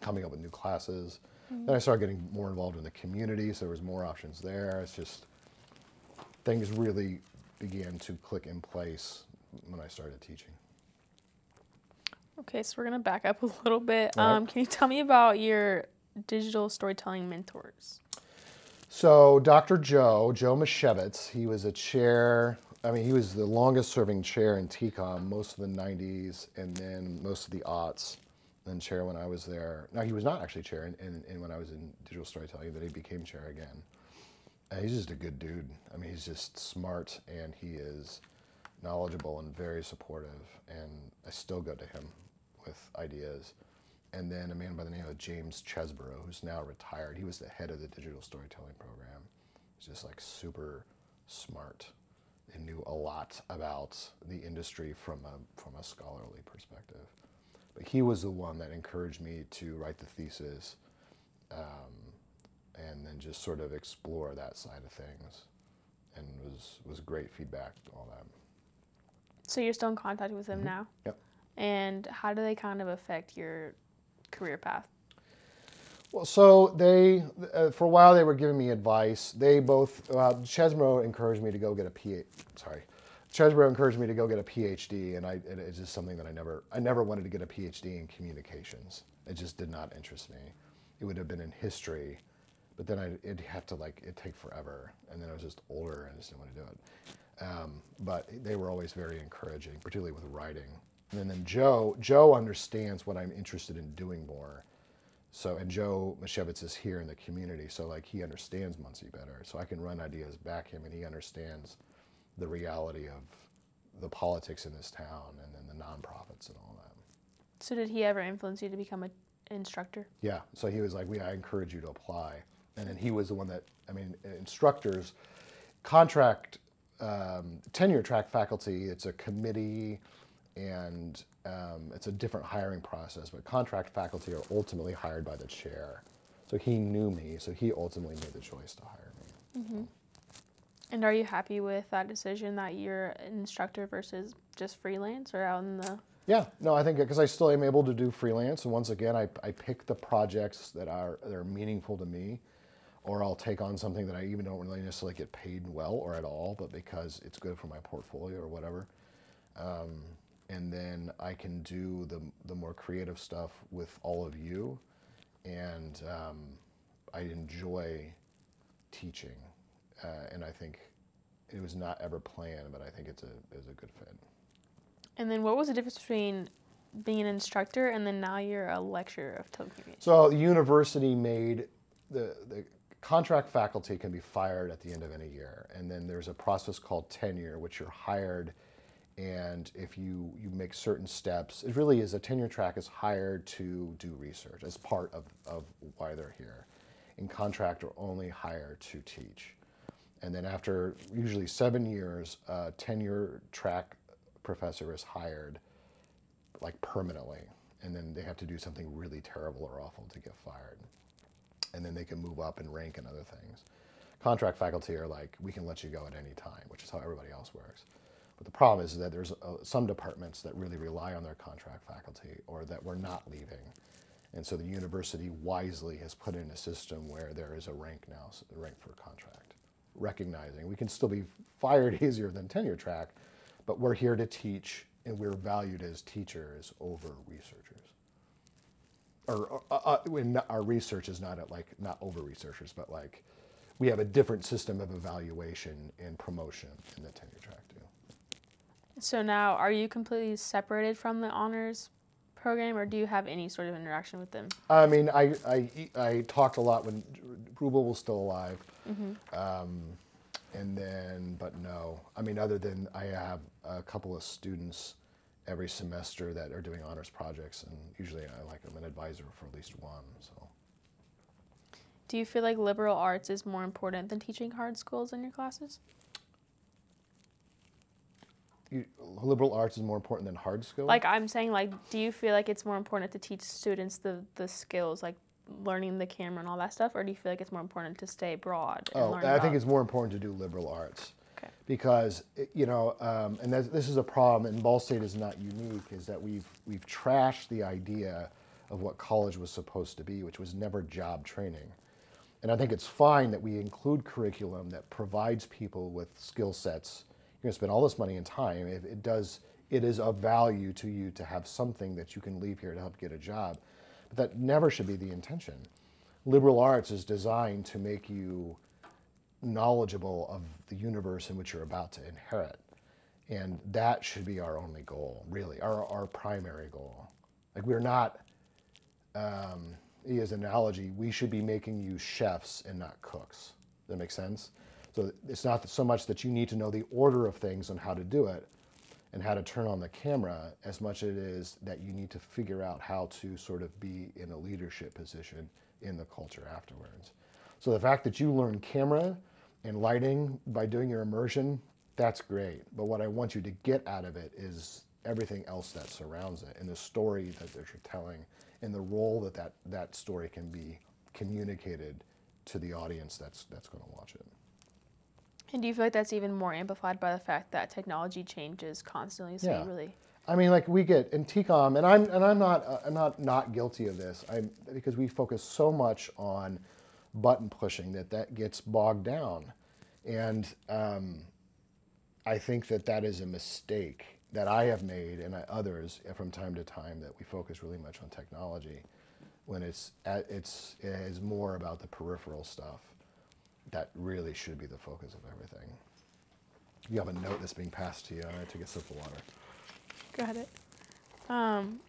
coming up with new classes. Mm-hmm. Then I started getting more involved in the community, so there was more options there. It's just things really began to click in place when I started teaching. Okay, so we're gonna back up a little bit. Right. Um, can you tell me about your digital storytelling mentors? So Dr. Joe, Joe Misiewicz, he was a chair. I mean, he was the longest serving chair in TCOM most of the 90s and then most of the aughts. Then chair when I was there. Now, he was not actually chair in when I was in digital storytelling, but he became chair again. And he's just a good dude. I mean, he's just smart and he is knowledgeable and very supportive. And I still go to him with ideas and then a man by the name of James Chesebro, who's now retired. He was the head of the digital storytelling program. He's just like super smart and knew a lot about the industry from a, from a scholarly perspective. But he was the one that encouraged me to write the thesis um, and then just sort of explore that side of things and was, was great feedback, all that. So you're still in contact with him mm-hmm. now? Yep. And how do they kind of affect your career path? Well, so they, uh, for a while, they were giving me advice. They both, uh, Chesbro encouraged me to go get a PhD. Sorry, Chesbrough encouraged me to go get a PhD, and I, it, it's just something that I never, I never wanted to get a PhD in communications. It just did not interest me. It would have been in history, but then I, it'd have to like, it'd take forever. And then I was just older and I just didn't want to do it. Um, but they were always very encouraging, particularly with writing. And then Joe, Joe understands what I'm interested in doing more. So, and Joe Misiewicz is here in the community, so like he understands Muncie better. So I can run ideas back him, and he understands the reality of the politics in this town, and then the nonprofits and all that. So did he ever influence you to become an instructor? Yeah. So he was like, "We, I encourage you to apply," and then he was the one that, I mean, instructors, contract, um, tenure track faculty. It's a committee and um, it's a different hiring process. But contract faculty are ultimately hired by the chair. So he knew me, so he ultimately made the choice to hire me. Mm-hmm. And are you happy with that decision that you're an instructor versus just freelance or out in the? Yeah, no, I think because I still am able to do freelance, and once again, I, I pick the projects that are that are meaningful to me, or I'll take on something that I even don't really necessarily get paid well or at all, but because it's good for my portfolio or whatever. Um, and then I can do the, the more creative stuff with all of you. And um, I enjoy teaching. Uh, and I think it was not ever planned, but I think it's a, it's a good fit. And then what was the difference between being an instructor and then now you're a lecturer of telecommunications? So the university made the, the contract faculty can be fired at the end of any year. And then there's a process called tenure, which you're hired – and if you, you make certain steps, it really is a tenure track is hired to do research as part of, of why they're here. In contract, are only hired to teach. And then after usually seven years, a tenure track professor is hired like permanently. And then they have to do something really terrible or awful to get fired. And then they can move up and rank and other things. Contract faculty are like, we can let you go at any time, which is how everybody else works. But the problem is that there's uh, some departments that really rely on their contract faculty or that we're not leaving. And so the university wisely has put in a system where there is a rank now, a rank for contract, recognizing we can still be fired easier than tenure track, but we're here to teach and we're valued as teachers over researchers. Or uh, uh, when our research is not at like, not over researchers, but like we have a different system of evaluation and promotion in the tenure track. So now, are you completely separated from the honors program, or do you have any sort of interaction with them? I mean, I I, I talked a lot when Ruebel was still alive, mm-hmm. um, and then but no, I mean, other than I have a couple of students every semester that are doing honors projects, and usually I like I'm an advisor for at least one. So. Do you feel like liberal arts is more important than teaching hard schools in your classes? You, liberal arts is more important than hard skills? Like I'm saying, like, do you feel like it's more important to teach students the the skills, like learning the camera and all that stuff, or do you feel like it's more important to stay broad? oh, I about... think it's more important to do liberal arts. Okay. Because you know, um, and this is a problem, and Ball State is not unique. Is that we've we've trashed the idea of what college was supposed to be, which was never job training. And I think it's fine that we include curriculum that provides people with skill sets you're going to spend all this money and time. If it does, it is of value to you to have something that you can leave here to help get a job. But that never should be the intention. Liberal arts is designed to make you knowledgeable of the universe in which you're about to inherit. And that should be our only goal, really, our, our primary goal. Like, we're not, um, as an analogy, we should be making you chefs and not cooks. Does that make sense? So it's not so much that you need to know the order of things and how to do it and how to turn on the camera as much as it is that you need to figure out how to sort of be in a leadership position in the culture afterwards. So the fact that you learn camera and lighting by doing your immersion, that's great. But what I want you to get out of it is everything else that surrounds it and the story that you're telling and the role that that, that story can be communicated to the audience that's, that's going to watch it. And do you feel like that's even more amplified by the fact that technology changes constantly? So yeah. really. I mean, like we get in TCOM, and I'm and I'm not uh, I'm not not guilty of this. I'm because we focus so much on button pushing that that gets bogged down, and um, I think that that is a mistake that I have made and I, others from time to time that we focus really much on technology when it's it's it is more about the peripheral stuff that really should be the focus of everything. You have a note that's being passed to you. I take a sip of water. Got it. Um,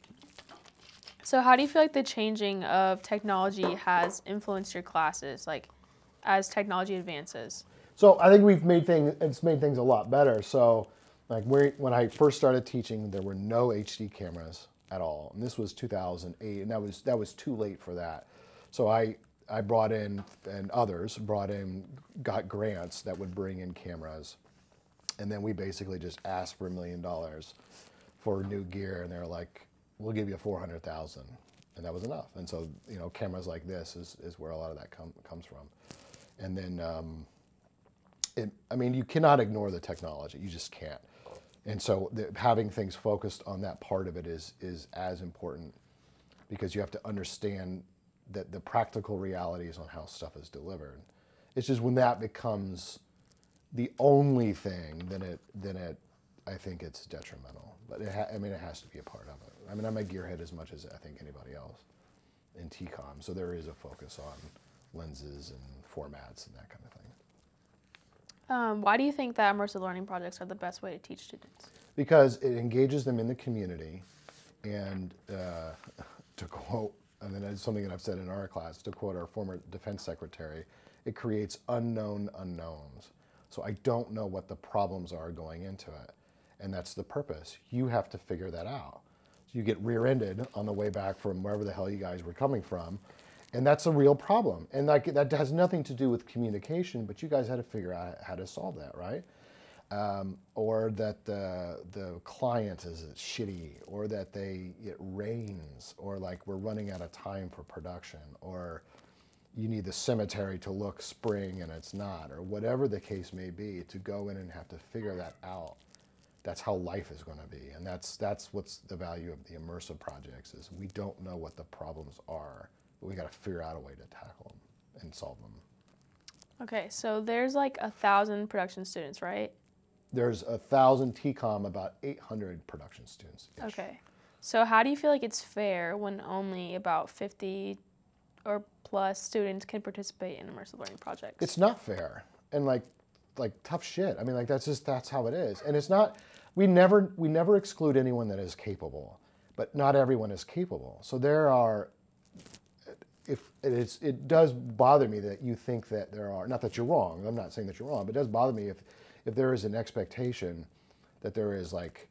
so how do you feel like the changing of technology has influenced your classes, like as technology advances? So I think we've made things. It's made things a lot better. So like when I first started teaching, there were no HD cameras at all, and this was 2008, and that was that was too late for that. So I I brought in and others brought in got grants that would bring in cameras, and then we basically just asked for a million dollars for new gear, and they're like, "We'll give you 400,000," and that was enough. And so you know, cameras like this is is where a lot of that com- comes from, and then. Um, it, I mean, you cannot ignore the technology. You just can't. And so the, having things focused on that part of it is, is as important because you have to understand that the practical realities on how stuff is delivered. It's just when that becomes the only thing, then it, then it, I think it's detrimental. But it ha- I mean, it has to be a part of it. I mean, I'm a gearhead as much as I think anybody else in TCOM, so there is a focus on lenses and formats and that kind of thing. Um, why do you think that immersive learning projects are the best way to teach students? Because it engages them in the community, and uh, to quote, I then it's something that I've said in our class, to quote our former defense secretary, it creates unknown unknowns. So I don't know what the problems are going into it. And that's the purpose. You have to figure that out. So you get rear ended on the way back from wherever the hell you guys were coming from and that's a real problem. And like that has nothing to do with communication, but you guys had to figure out how to solve that, right? Um, or that the the client is shitty, or that they it rains, or like we're running out of time for production, or you need the cemetery to look spring and it's not, or whatever the case may be, to go in and have to figure that out. That's how life is going to be, and that's that's what's the value of the immersive projects is we don't know what the problems are but we got to figure out a way to tackle them and solve them. Okay, so there's like a thousand production students, right? There's a thousand TCOM, about 800 production students. Okay, so how do you feel like it's fair when only about 50 or plus students can participate in immersive learning projects? It's not fair, and like, like tough shit. I mean, like that's just that's how it is, and it's not. We never we never exclude anyone that is capable, but not everyone is capable. So there are if it, is, it does bother me that you think that there are, not that you're wrong, I'm not saying that you're wrong, but it does bother me if, if there is an expectation that there is like,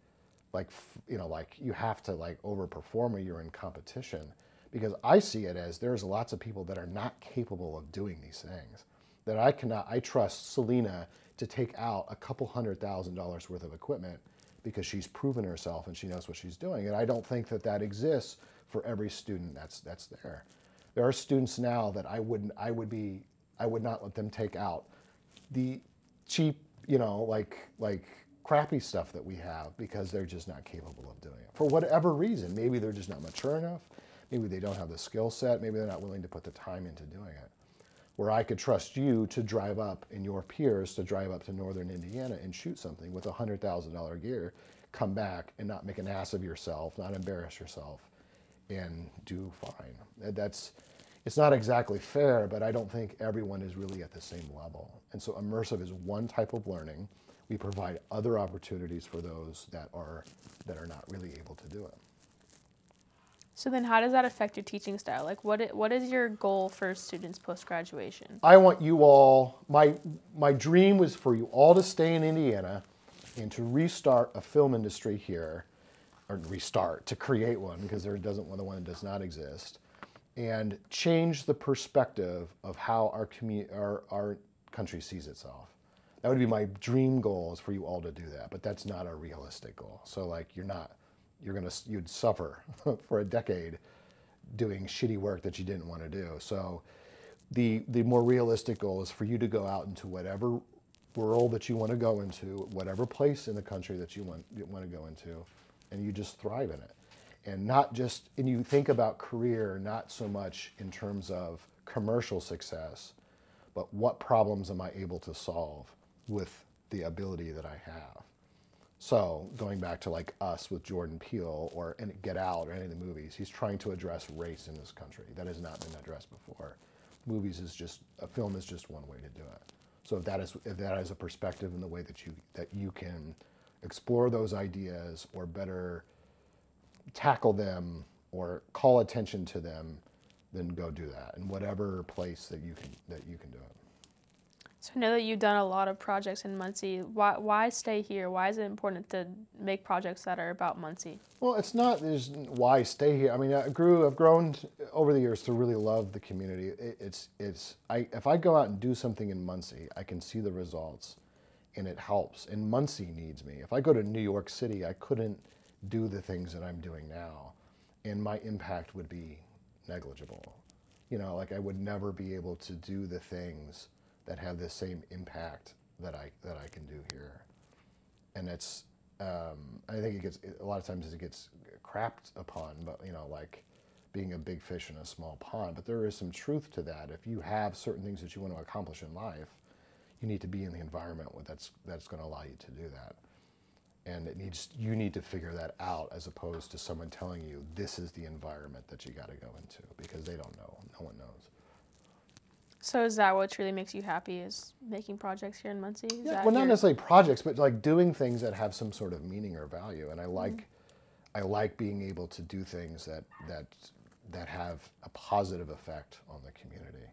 like, you know, like you have to like overperform or you're in competition. Because I see it as there's lots of people that are not capable of doing these things. That I cannot, I trust Selena to take out a couple hundred thousand dollars worth of equipment because she's proven herself and she knows what she's doing. And I don't think that that exists for every student that's, that's there. There are students now that I wouldn't, I would be, I would not let them take out the cheap, you know, like like crappy stuff that we have because they're just not capable of doing it for whatever reason. Maybe they're just not mature enough. Maybe they don't have the skill set. Maybe they're not willing to put the time into doing it. Where I could trust you to drive up and your peers to drive up to northern Indiana and shoot something with a hundred thousand dollar gear, come back and not make an ass of yourself, not embarrass yourself, and do fine. That's it's not exactly fair, but I don't think everyone is really at the same level. And so immersive is one type of learning. We provide other opportunities for those that are that are not really able to do it. So then how does that affect your teaching style? Like what what is your goal for students post graduation? I want you all my my dream was for you all to stay in Indiana and to restart a film industry here or restart to create one because there doesn't one the one that does not exist and change the perspective of how our community our, our country sees itself. That would be my dream goal is for you all to do that but that's not a realistic goal. So like you're not you're gonna you'd suffer for a decade doing shitty work that you didn't want to do. So the the more realistic goal is for you to go out into whatever world that you want to go into whatever place in the country that you want you want to go into and you just thrive in it. And not just, and you think about career not so much in terms of commercial success, but what problems am I able to solve with the ability that I have. So going back to like us with Jordan Peele or Get Out or any of the movies, he's trying to address race in this country that has not been addressed before. Movies is just a film is just one way to do it. So if that is if that is a perspective in the way that you that you can explore those ideas or better tackle them or call attention to them, then go do that in whatever place that you can that you can do it. So I know that you've done a lot of projects in Muncie. Why, why stay here? Why is it important to make projects that are about Muncie? Well, it's not there's why stay here. I mean, I grew, I've grown over the years to really love the community. It, it's, it's, I, if I go out and do something in Muncie, I can see the results, and it helps. And Muncie needs me. If I go to New York City, I couldn't do the things that I'm doing now, and my impact would be negligible. You know, like I would never be able to do the things that have the same impact that I that I can do here, and it's um, I think it gets a lot of times it gets crapped upon, but you know like being a big fish in a small pond. But there is some truth to that. If you have certain things that you want to accomplish in life, you need to be in the environment that's that's going to allow you to do that. And it needs you need to figure that out as opposed to someone telling you this is the environment that you got to go into because they don't know. No one knows. So is that what truly makes you happy? Is making projects here in Muncie? Is yeah, well, not necessarily projects, but like doing things that have some sort of meaning or value. And I mm-hmm. like, mm-hmm. I like being able to do things that that that have a positive effect on the community.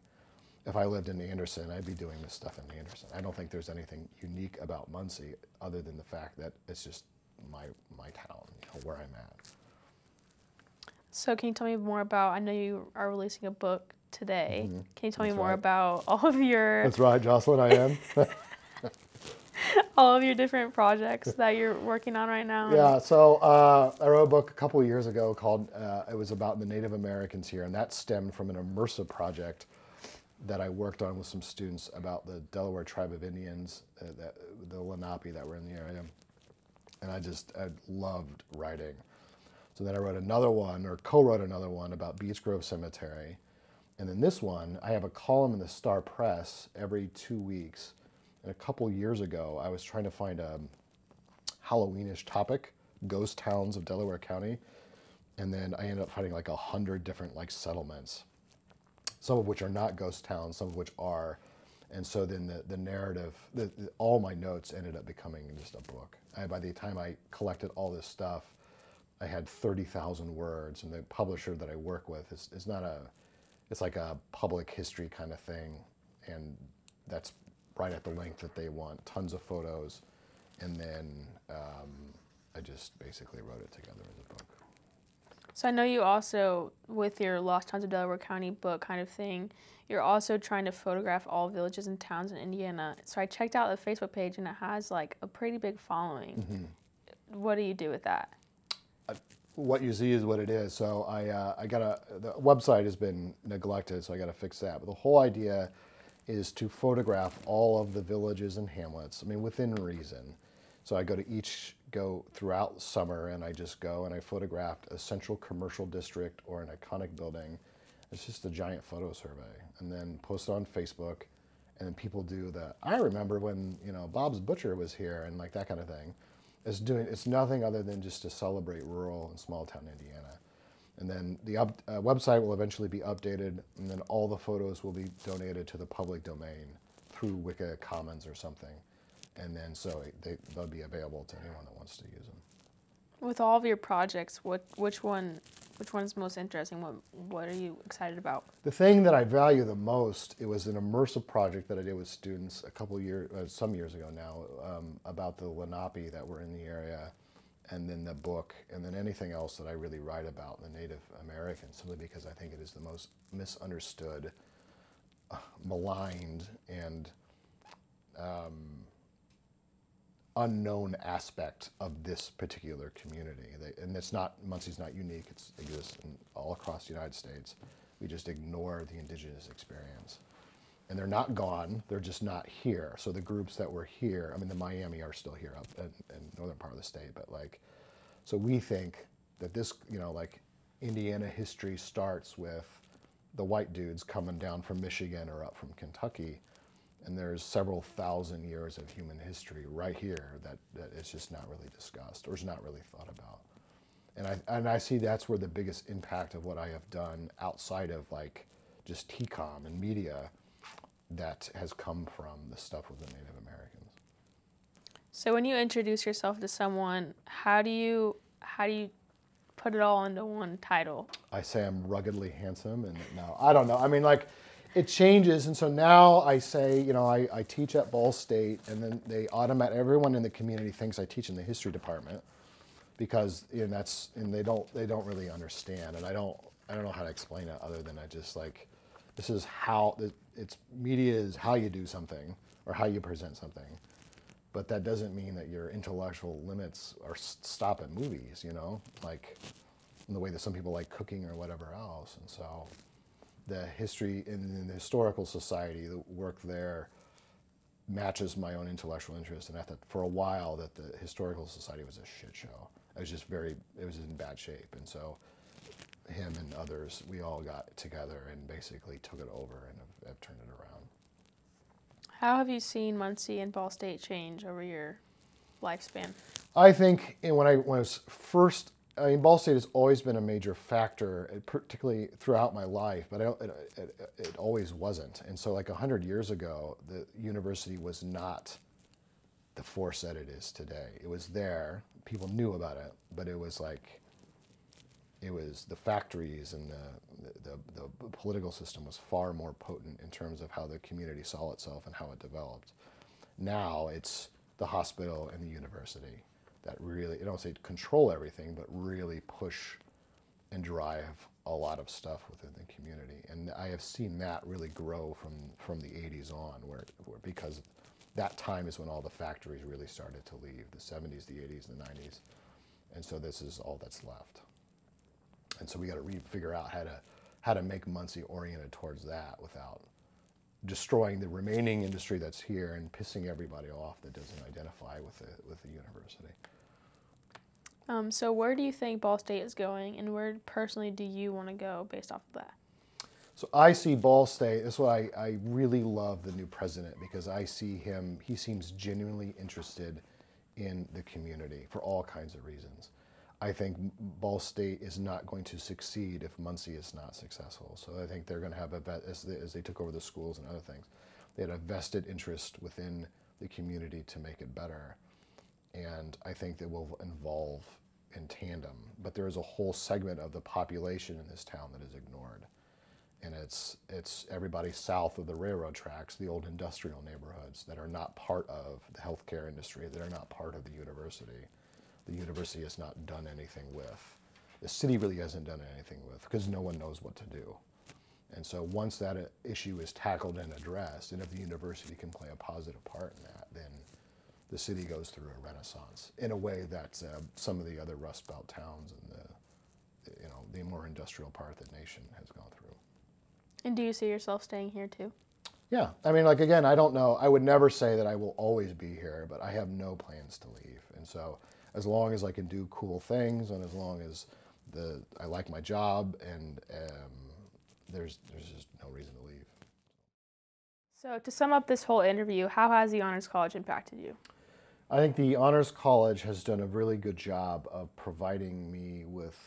If I lived in Anderson, I'd be doing this stuff in Anderson. I don't think there's anything unique about Muncie other than the fact that it's just my my town, you know, where I'm at. So can you tell me more about? I know you are releasing a book today. Mm-hmm. Can you tell That's me more right. about all of your? That's right, Jocelyn. I am. all of your different projects that you're working on right now. Yeah. So uh, I wrote a book a couple years ago called. Uh, it was about the Native Americans here, and that stemmed from an immersive project that I worked on with some students about the Delaware tribe of Indians, uh, that, the Lenape that were in the area. And I just I loved writing. So then I wrote another one, or co-wrote another one about Beech Grove Cemetery and then this one, I have a column in the Star Press every two weeks. And a couple years ago, I was trying to find a Halloweenish topic, ghost towns of Delaware County. And then I ended up finding like a hundred different like settlements, some of which are not ghost towns, some of which are. And so then the, the narrative, the, the, all my notes ended up becoming just a book. I, by the time I collected all this stuff, I had 30,000 words. And the publisher that I work with is, is not a, it's like a public history kind of thing, and that's right at the length that they want. Tons of photos, and then um, I just basically wrote it together as a. So I know you also, with your Lost Towns of Delaware County book kind of thing, you're also trying to photograph all villages and towns in Indiana. So I checked out the Facebook page, and it has like a pretty big following. Mm-hmm. What do you do with that? what you see is what it is. So I, uh, I got a, the website has been neglected, so I got to fix that. But the whole idea is to photograph all of the villages and hamlets, I mean, within reason. So I go to each, go throughout summer and I just go and I photographed a central commercial district or an iconic building. It's just a giant photo survey and then post it on Facebook. And then people do the, I remember when, you know, Bob's Butcher was here and like that kind of thing. It's doing it's nothing other than just to celebrate rural and small town Indiana. And then the up, uh, website will eventually be updated, and then all the photos will be donated to the public domain through Wiki Commons or something. And then so they, they'll be available to anyone that wants to use them. With all of your projects, what which one which one's most interesting? What what are you excited about? The thing that I value the most it was an immersive project that I did with students a couple years, uh, some years ago now, um, about the Lenape that were in the area, and then the book, and then anything else that I really write about the Native Americans, simply because I think it is the most misunderstood, uh, maligned, and um, unknown aspect of this particular community. They, and it's not, Muncie's not unique, it's, it exists in, all across the United States. We just ignore the indigenous experience. And they're not gone, they're just not here. So the groups that were here, I mean, the Miami are still here up in, in northern part of the state, but like, so we think that this, you know, like Indiana history starts with the white dudes coming down from Michigan or up from Kentucky And there's several thousand years of human history right here that, that is just not really discussed or is not really thought about. And I, and I see that's where the biggest impact of what I have done outside of like just TCOM and media that has come from the stuff with the Native Americans. So when you introduce yourself to someone, how do you how do you put it all into one title? I say I'm ruggedly handsome, and now I don't know. I mean, like it changes, and so now I say, you know, I, I teach at Ball State, and then they automatic everyone in the community thinks I teach in the history department because you know, that's and they don't they don't really understand, and I don't I don't know how to explain it other than I just like this is how it's media is how you do something or how you present something but that doesn't mean that your intellectual limits are stop at movies, you know, like in the way that some people like cooking or whatever else. And so the history in, in the historical society, the work there matches my own intellectual interest. And I thought for a while that the historical society was a shit show. It was just very, it was in bad shape. And so him and others, we all got together and basically took it over and have, have turned it around. How have you seen Muncie and Ball State change over your lifespan? I think eh, when I, when I was first, I mean, Ball State has always been a major factor, uh, particularly throughout my life, but it, it, it always wasn't. And so, like 100 years ago, the university was not the force that it is today. It was there, people knew about it, but it was like, it was the factories and the, the, the, the, political system was far more potent in terms of how the community saw itself and how it developed. Now it's the hospital and the university that really, I don't say control everything, but really push and drive a lot of stuff within the community. And I have seen that really grow from, from the 80s on, where, where because that time is when all the factories really started to leave, the 70s, the 80s, the 90s. And so this is all that's left. And so we got to re- figure out how to how to make Muncie oriented towards that without destroying the remaining industry that's here and pissing everybody off that doesn't identify with the with the university. Um, so where do you think Ball State is going, and where personally do you want to go based off of that? So I see Ball State. That's why I, I really love the new president because I see him. He seems genuinely interested in the community for all kinds of reasons. I think Ball State is not going to succeed if Muncie is not successful. So I think they're going to have a as they, as they took over the schools and other things, they had a vested interest within the community to make it better, and I think that will involve in tandem. But there is a whole segment of the population in this town that is ignored, and it's it's everybody south of the railroad tracks, the old industrial neighborhoods that are not part of the healthcare industry, that are not part of the university the university has not done anything with. The city really hasn't done anything with because no one knows what to do. And so once that issue is tackled and addressed, and if the university can play a positive part in that, then the city goes through a renaissance in a way that uh, some of the other Rust Belt towns and the, you know, the more industrial part of the nation has gone through. And do you see yourself staying here too? Yeah, I mean, like again, I don't know. I would never say that I will always be here, but I have no plans to leave, and so as long as I can do cool things and as long as the I like my job and um, there's there's just no reason to leave. So to sum up this whole interview, how has the Honors College impacted you? I think the Honors College has done a really good job of providing me with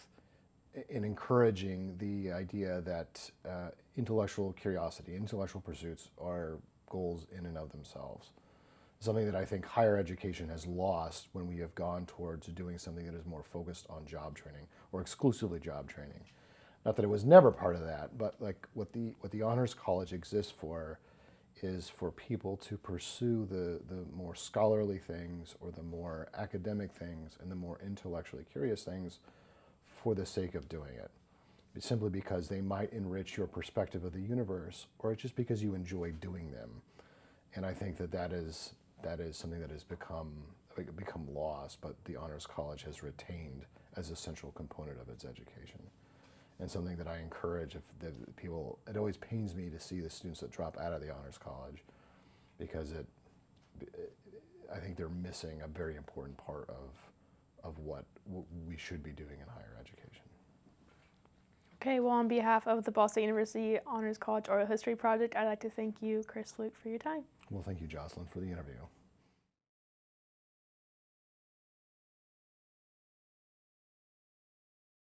and encouraging the idea that uh, intellectual curiosity, intellectual pursuits are goals in and of themselves something that I think higher education has lost when we have gone towards doing something that is more focused on job training or exclusively job training. Not that it was never part of that, but like what the what the honors college exists for is for people to pursue the the more scholarly things or the more academic things and the more intellectually curious things for the sake of doing it. Simply because they might enrich your perspective of the universe or just because you enjoy doing them. And I think that that is that is something that has become become lost, but the Honors College has retained as a central component of its education. And something that I encourage if the people, it always pains me to see the students that drop out of the Honors College because it, I think they're missing a very important part of, of what we should be doing in higher education. Okay, well, on behalf of the Ball State University Honors College Oral History Project, I'd like to thank you, Chris Flook, for your time. Well, thank you, Jocelyn, for the interview.